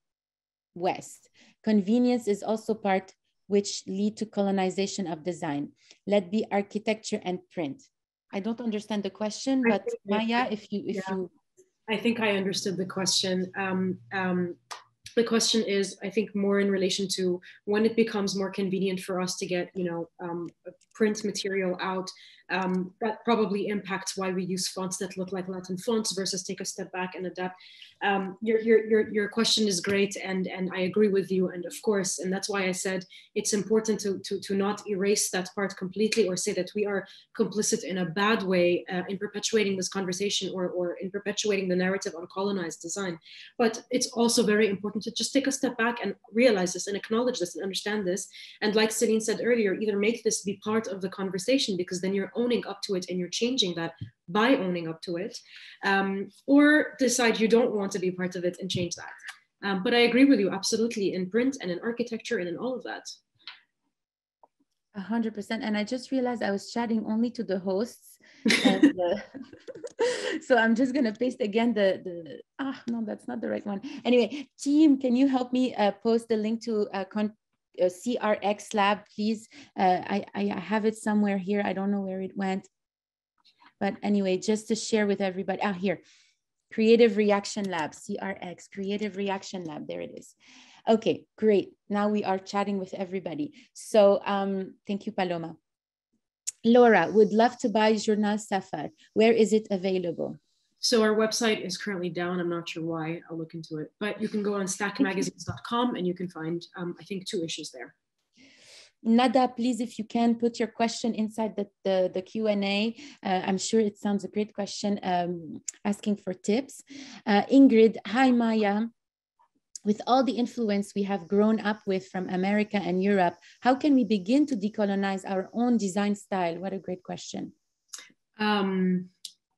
west. Convenience is also part which lead to colonization of design. Let be architecture and print. I don't understand the question, but Maya, if you if yeah. you I think I understood the question. Um, um, the question is, I think, more in relation to when it becomes more convenient for us to get, you know, um, print material out um, that probably impacts why we use fonts that look like Latin fonts versus take a step back and adapt. Um, your, your, your, your question is great and, and I agree with you. And of course, and that's why I said it's important to, to, to not erase that part completely or say that we are complicit in a bad way uh, in perpetuating this conversation or, or in perpetuating the narrative on colonized design. But it's also very important to just take a step back and realize this and acknowledge this and understand this. And like Celine said earlier, either make this be part of the conversation because then you're owning up to it and you're changing that by owning up to it, um, or decide you don't want to be part of it and change that. Um, but I agree with you absolutely in print and in architecture and in all of that. A hundred percent. And I just realized I was chatting only to the hosts. (laughs) and, uh, (laughs) so I'm just gonna paste again the the ah no that's not the right one. Anyway, team, can you help me uh, post the link to uh, con uh, CRX lab, please. Uh, I, I have it somewhere here. I don't know where it went. But anyway, just to share with everybody. Ah, here. Creative Reaction Lab, CRX, Creative Reaction Lab. There it is. Okay, great. Now we are chatting with everybody. So um, thank you, Paloma. Laura, would love to buy Journal Safar. Where is it available? So our website is currently down. I'm not sure why. I'll look into it. But you can go on stackmagazines.com and you can find, um, I think, two issues there. Nada, please, if you can put your question inside the, the, the Q&A. Uh, I'm sure it sounds a great question, um, asking for tips. Uh, Ingrid, hi, Maya. With all the influence we have grown up with from America and Europe, how can we begin to decolonize our own design style? What a great question. Um,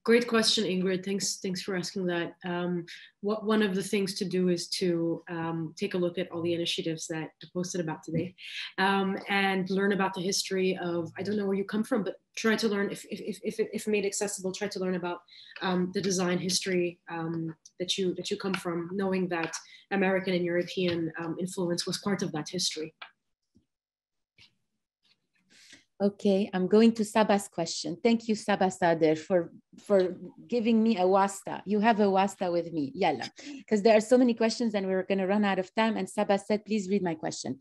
Great question, Ingrid. Thanks, thanks for asking that. Um, what one of the things to do is to um, take a look at all the initiatives that I posted about today, um, and learn about the history of. I don't know where you come from, but try to learn if if if, if made accessible. Try to learn about um, the design history um, that you that you come from, knowing that American and European um, influence was part of that history. Okay, I'm going to Saba's question. Thank you, Saba Sader, for, for giving me a wasta. You have a wasta with me, yalla. Because there are so many questions and we're gonna run out of time. And Saba said, please read my question.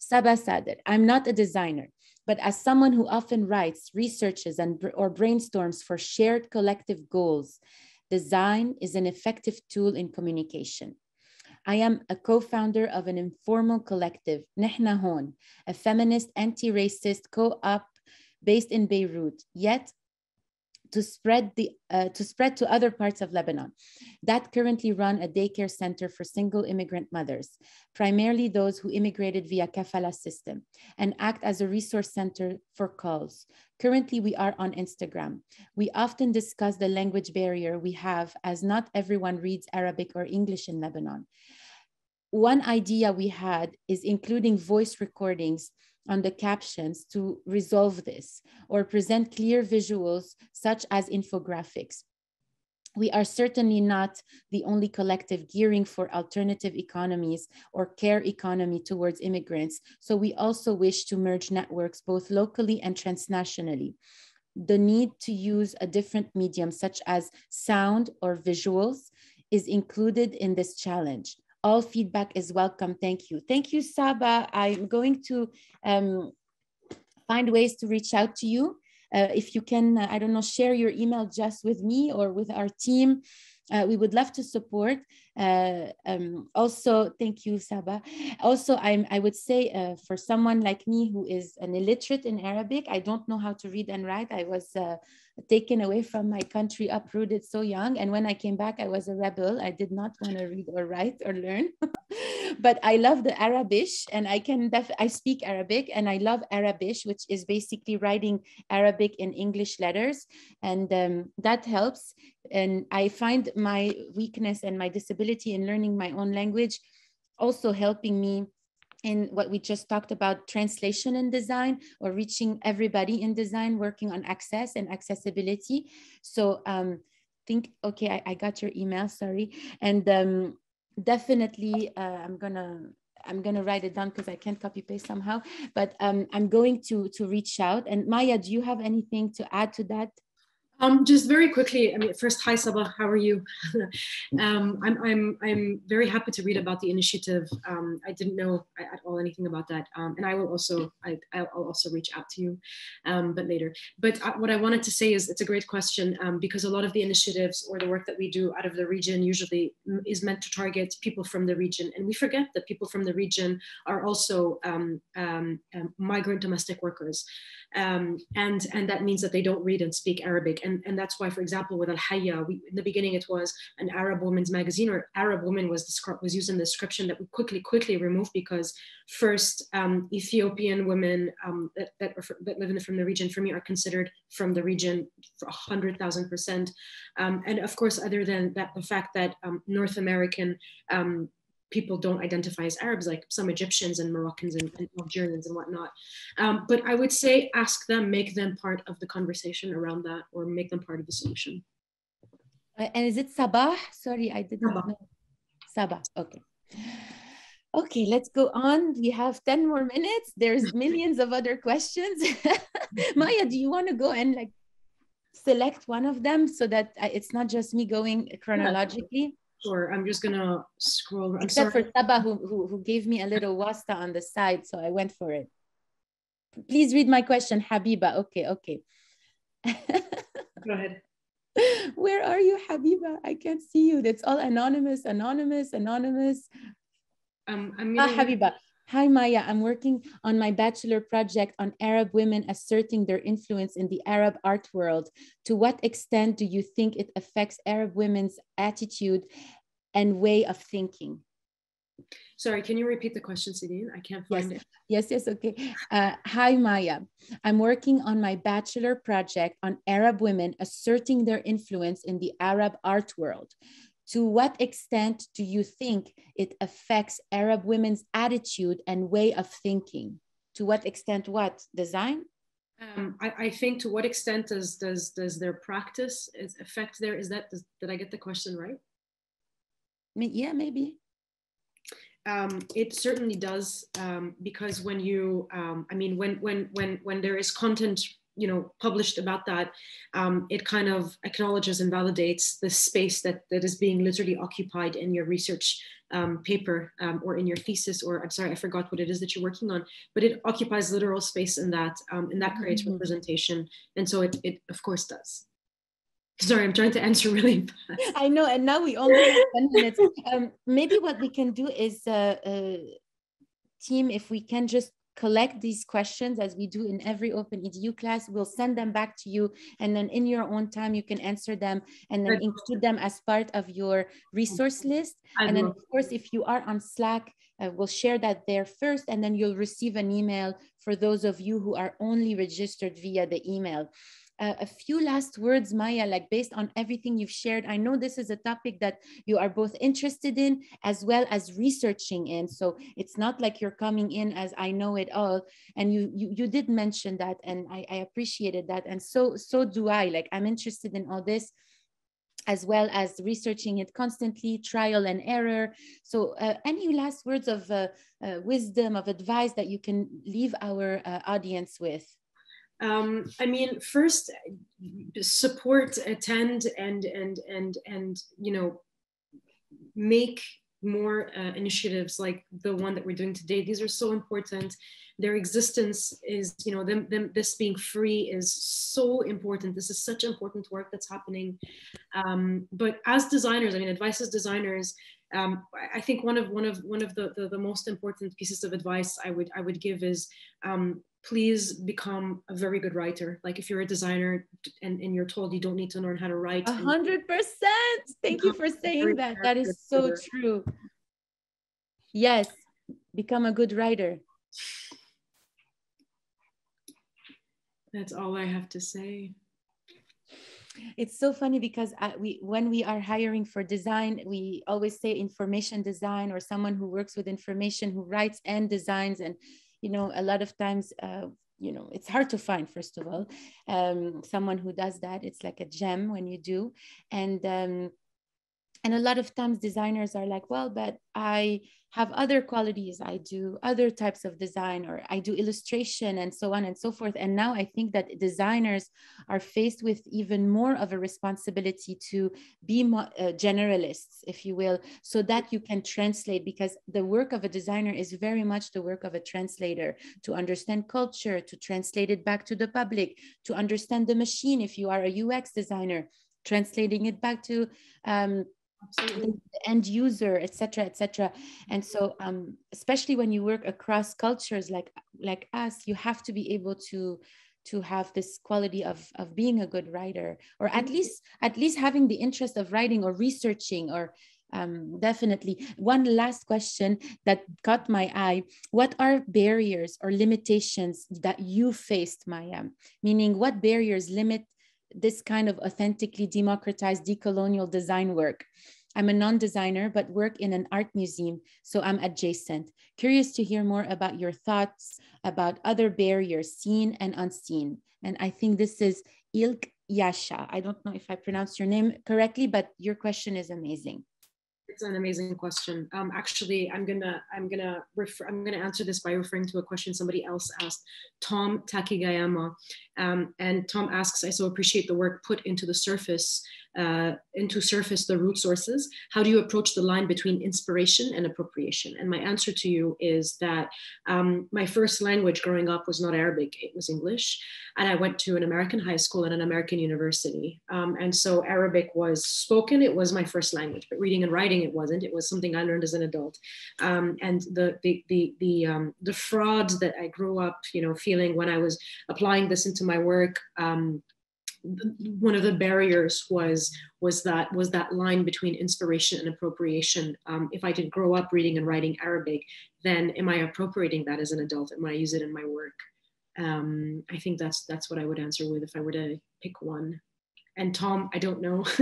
Saba Sader, I'm not a designer, but as someone who often writes, researches, and or brainstorms for shared collective goals, design is an effective tool in communication. I am a co-founder of an informal collective, Nehna Hon, a feminist anti-racist co-op based in Beirut, yet to spread the uh, to spread to other parts of Lebanon that currently run a daycare center for single immigrant mothers, primarily those who immigrated via kafala system, and act as a resource center for calls. Currently, we are on Instagram. We often discuss the language barrier we have as not everyone reads Arabic or English in Lebanon one idea we had is including voice recordings on the captions to resolve this or present clear visuals such as infographics. We are certainly not the only collective gearing for alternative economies or care economy towards immigrants. So we also wish to merge networks both locally and transnationally. The need to use a different medium such as sound or visuals is included in this challenge all feedback is welcome. Thank you. Thank you, Saba. I'm going to um, find ways to reach out to you. Uh, if you can, uh, I don't know, share your email just with me or with our team. Uh, we would love to support. Uh, um, also, thank you, Saba. Also, I'm, I would say uh, for someone like me who is an illiterate in Arabic, I don't know how to read and write. I was uh, taken away from my country, uprooted so young. And when I came back, I was a rebel. I did not want to read or write or learn. (laughs) but I love the Arabish and I can def I speak Arabic and I love Arabish, which is basically writing Arabic in English letters. And um, that helps. And I find my weakness and my disability in learning my own language also helping me in what we just talked about translation and design or reaching everybody in design working on access and accessibility. So um think okay I, I got your email sorry. And um definitely uh, i'm gonna i'm gonna write it down because i can't copy paste somehow. But um i'm going to to reach out. And maya do you have anything to add to that um, just very quickly, I mean, first, hi Sabah, how are you? (laughs) um, I'm, I'm, I'm very happy to read about the initiative. Um, I didn't know at all anything about that. Um, and I will also, I, will also reach out to you, um, but later. But uh, what I wanted to say is it's a great question um, because a lot of the initiatives or the work that we do out of the region usually is meant to target people from the region. And we forget that people from the region are also migrant domestic workers. and, and that means that they don't read and speak Arabic and, and that's why, for example, with Al Hayya, in the beginning it was an Arab woman's magazine, or Arab woman was was used in the description that we quickly quickly removed because first um, Ethiopian women um, that, that, that, live in from the region for me are considered from the region for a hundred thousand percent, um, and of course, other than that, the fact that um, North American um, people don't identify as Arabs, like some Egyptians and Moroccans and, and Algerians and whatnot. Um, but I would say ask them, make them part of the conversation around that, or make them part of the solution. Uh, and is it Sabah? Sorry, I didn't Sabah. know. Sabah, okay. Okay, let's go on. We have 10 more minutes. There's (laughs) millions of other questions. (laughs) Maya, do you want to go and like select one of them so that it's not just me going chronologically? Sure, I'm just gonna scroll. I'm Except sorry. for Saba, who, who, who gave me a little wasta on the side, so I went for it. Please read my question, Habiba. Okay, okay. (laughs) Go ahead. Where are you, Habiba? I can't see you. That's all anonymous, anonymous, anonymous. Um, I'm ah, Habiba. Hi, Maya. I'm working on my bachelor project on Arab women asserting their influence in the Arab art world. To what extent do you think it affects Arab women's attitude and way of thinking? Sorry, can you repeat the question, Celine? I can't find yes. it. Yes, yes, okay. Uh, hi, Maya. I'm working on my bachelor project on Arab women asserting their influence in the Arab art world to what extent do you think it affects Arab women's attitude and way of thinking? To what extent what? Design? Um, I, I, think to what extent does does does their practice affect their is that does, did I get the question right? Yeah, maybe. Um, it certainly does um, because when you, um, I mean, when when when when there is content you know published about that um, it kind of acknowledges and validates the space that that is being literally occupied in your research um, paper um, or in your thesis or i'm sorry i forgot what it is that you're working on but it occupies literal space in that um, and that creates mm-hmm. representation and so it, it of course does. Sorry i'm trying to answer really fast. I know and now we only have 10 minutes. Um, maybe what we can do is uh, uh, team if we can just collect these questions as we do in every open edu class. We'll send them back to you and then in your own time you can answer them and then include them as part of your resource list. And then of course if you are on slack uh, we'll share that there first and then you'll receive an email for those of you who are only registered via the email uh, a few last words, Maya, like based on everything you've shared. I know this is a topic that you are both interested in as well as researching in. So it's not like you're coming in as I know it all. And you you, you did mention that, and I, I appreciated that. And so so do I. Like I'm interested in all this as well as researching it constantly, trial and error. So, uh, any last words of uh, uh, wisdom, of advice that you can leave our uh, audience with? Um, I mean, first support, attend, and and and and you know, make more uh, initiatives like the one that we're doing today. These are so important. Their existence is, you know, them, them this being free is so important. This is such important work that's happening. Um, but as designers, I mean, advice as designers, um, I think one of one of one of the, the, the most important pieces of advice I would I would give is um, please become a very good writer. Like if you're a designer and, and you're told you don't need to learn how to write. A hundred percent. Thank you for saying that. That is so true. Yes, become a good writer. That's all I have to say. It's so funny because uh, we, when we are hiring for design, we always say information design or someone who works with information, who writes and designs. And, you know, a lot of times, uh, you know, it's hard to find, first of all, um, someone who does that. It's like a gem when you do. And, um, and a lot of times designers are like well but i have other qualities. I do other types of design or i do illustration and so on and so forth. And now i think that designers are faced with even more of a responsibility to be more, uh, generalists if you will so that you can translate because the work of a designer is very much the work of a translator to understand culture to translate it back to the public to understand the machine if you are a ux designer translating it back to um, the end user etc etc and so um, especially when you work across cultures like like us you have to be able to to have this quality of of being a good writer or at mm-hmm. least at least having the interest of writing or researching or um, definitely. One last question that caught my eye. What are barriers or limitations that you faced maya? Meaning what barriers limit this kind of authentically democratized decolonial design work. I'm a non-designer, but work in an art museum, so I'm adjacent. Curious to hear more about your thoughts about other barriers, seen and unseen. And I think this is Ilk Yasha. I don't know if I pronounced your name correctly, but your question is amazing. It's an amazing question. Um, actually, I'm gonna I'm gonna refer I'm gonna answer this by referring to a question somebody else asked, Tom Takigayama, um, and Tom asks, I so appreciate the work put into the surface uh, into surface the root sources. How do you approach the line between inspiration and appropriation? And my answer to you is that um, my first language growing up was not Arabic, it was English. And I went to an American high school and an American university. Um, and so Arabic was spoken, it was my first language, but reading and writing it wasn't. It was something I learned as an adult. Um, and the, the, the, the, um, the fraud that I grew up, you know, feeling when I was applying this into my work, um, one of the barriers was was that was that line between inspiration and appropriation. Um, if I didn't grow up reading and writing Arabic, then am I appropriating that as an adult? Am I use it in my work? Um, I think that's that's what I would answer with if I were to pick one and Tom, I don't know. (laughs)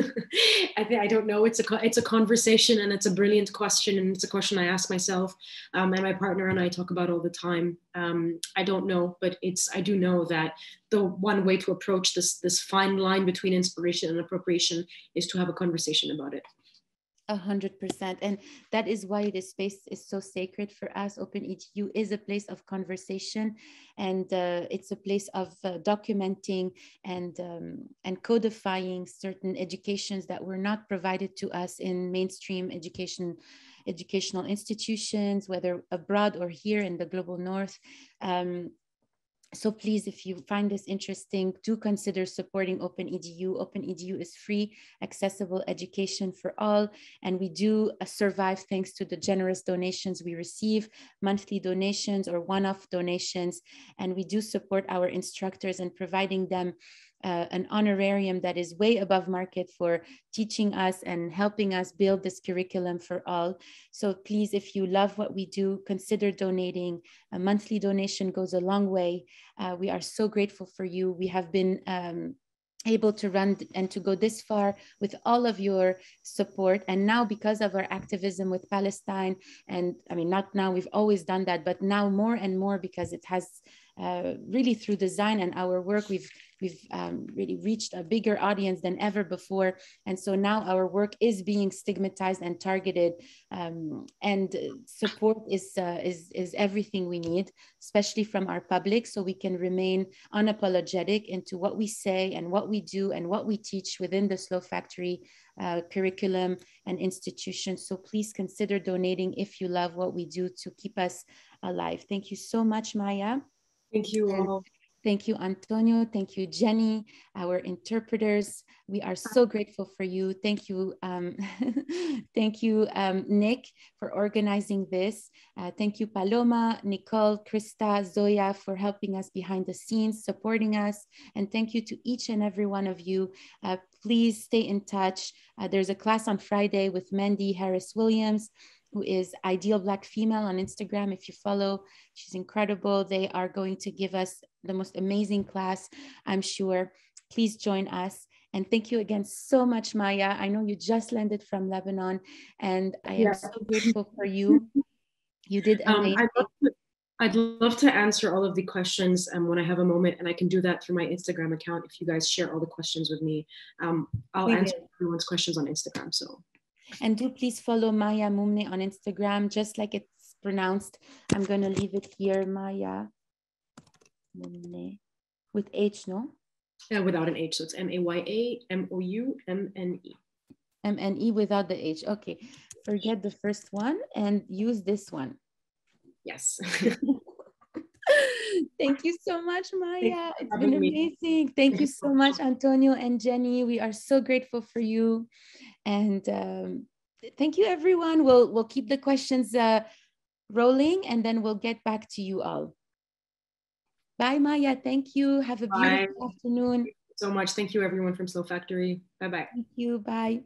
I I don't know. It's a it's a conversation, and it's a brilliant question, and it's a question I ask myself, um, and my partner and I talk about all the time. Um, I don't know, but it's I do know that the one way to approach this this fine line between inspiration and appropriation is to have a conversation about it. A hundred percent. And that is why this space is so sacred for us. Open EDU is a place of conversation and uh, it's a place of uh, documenting and, um, and codifying certain educations that were not provided to us in mainstream education educational institutions, whether abroad or here in the global north. Um, so please, if you find this interesting, do consider supporting Open EDU. Open EDU is free, accessible education for all. And we do uh, survive thanks to the generous donations we receive, monthly donations or one-off donations. And we do support our instructors and providing them uh, an honorarium that is way above market for teaching us and helping us build this curriculum for all. So please, if you love what we do, consider donating. A monthly donation goes a long way. Uh, we are so grateful for you. We have been um, able to run and to go this far with all of your support and now because of our activism with palestine and i mean not now we've always done that but now more and more because it has uh, really through design and our work, we've we've um, really reached a bigger audience than ever before. And so now our work is being stigmatized and targeted, um, and support is uh, is is everything we need, especially from our public, so we can remain unapologetic into what we say and what we do and what we teach within the Slow Factory uh, curriculum and institutions. So please consider donating if you love what we do to keep us alive. Thank you so much, Maya. Thank you all. Thank you, Antonio. Thank you, Jenny, our interpreters. We are so grateful for you. Thank you, um, (laughs) thank you, um, Nick, for organizing this. Uh, thank you, Paloma, Nicole, Krista, Zoya, for helping us behind the scenes, supporting us. And thank you to each and every one of you. Uh, please stay in touch. Uh, there's a class on Friday with Mandy Harris Williams who is Ideal Black Female on Instagram. If you follow, she's incredible. They are going to give us the most amazing class, I'm sure. Please join us. And thank you again so much, Maya. I know you just landed from Lebanon, and I am yeah. so grateful for you. (laughs) You did amazing. Um, I'd, love to, I'd, love to, answer all of the questions um, when I have a moment, and I can do that through my Instagram account. If you guys share all the questions with me, um, I'll we answer will. everyone's questions on Instagram. So, and do please follow Maya Moumne on Instagram, just like it's pronounced. I'm gonna leave it here, Maya Moumne, with H, no? Yeah, without an H. So it's M A Y A M O U M N E. M N E without the H. Okay. Forget the first one and use this one. Yes. (laughs) Thank you so much, Maya. It's been amazing. Thank you so much, Antonio and Jenny. We are so grateful for you. And um, thank you, everyone. We'll, we'll keep the questions uh, rolling and then we'll get back to you all. Bye, Maya. Thank you. Have a beautiful Bye. afternoon. so much. Thank you, everyone from Slow Factory. Bye bye. Thank you. Bye.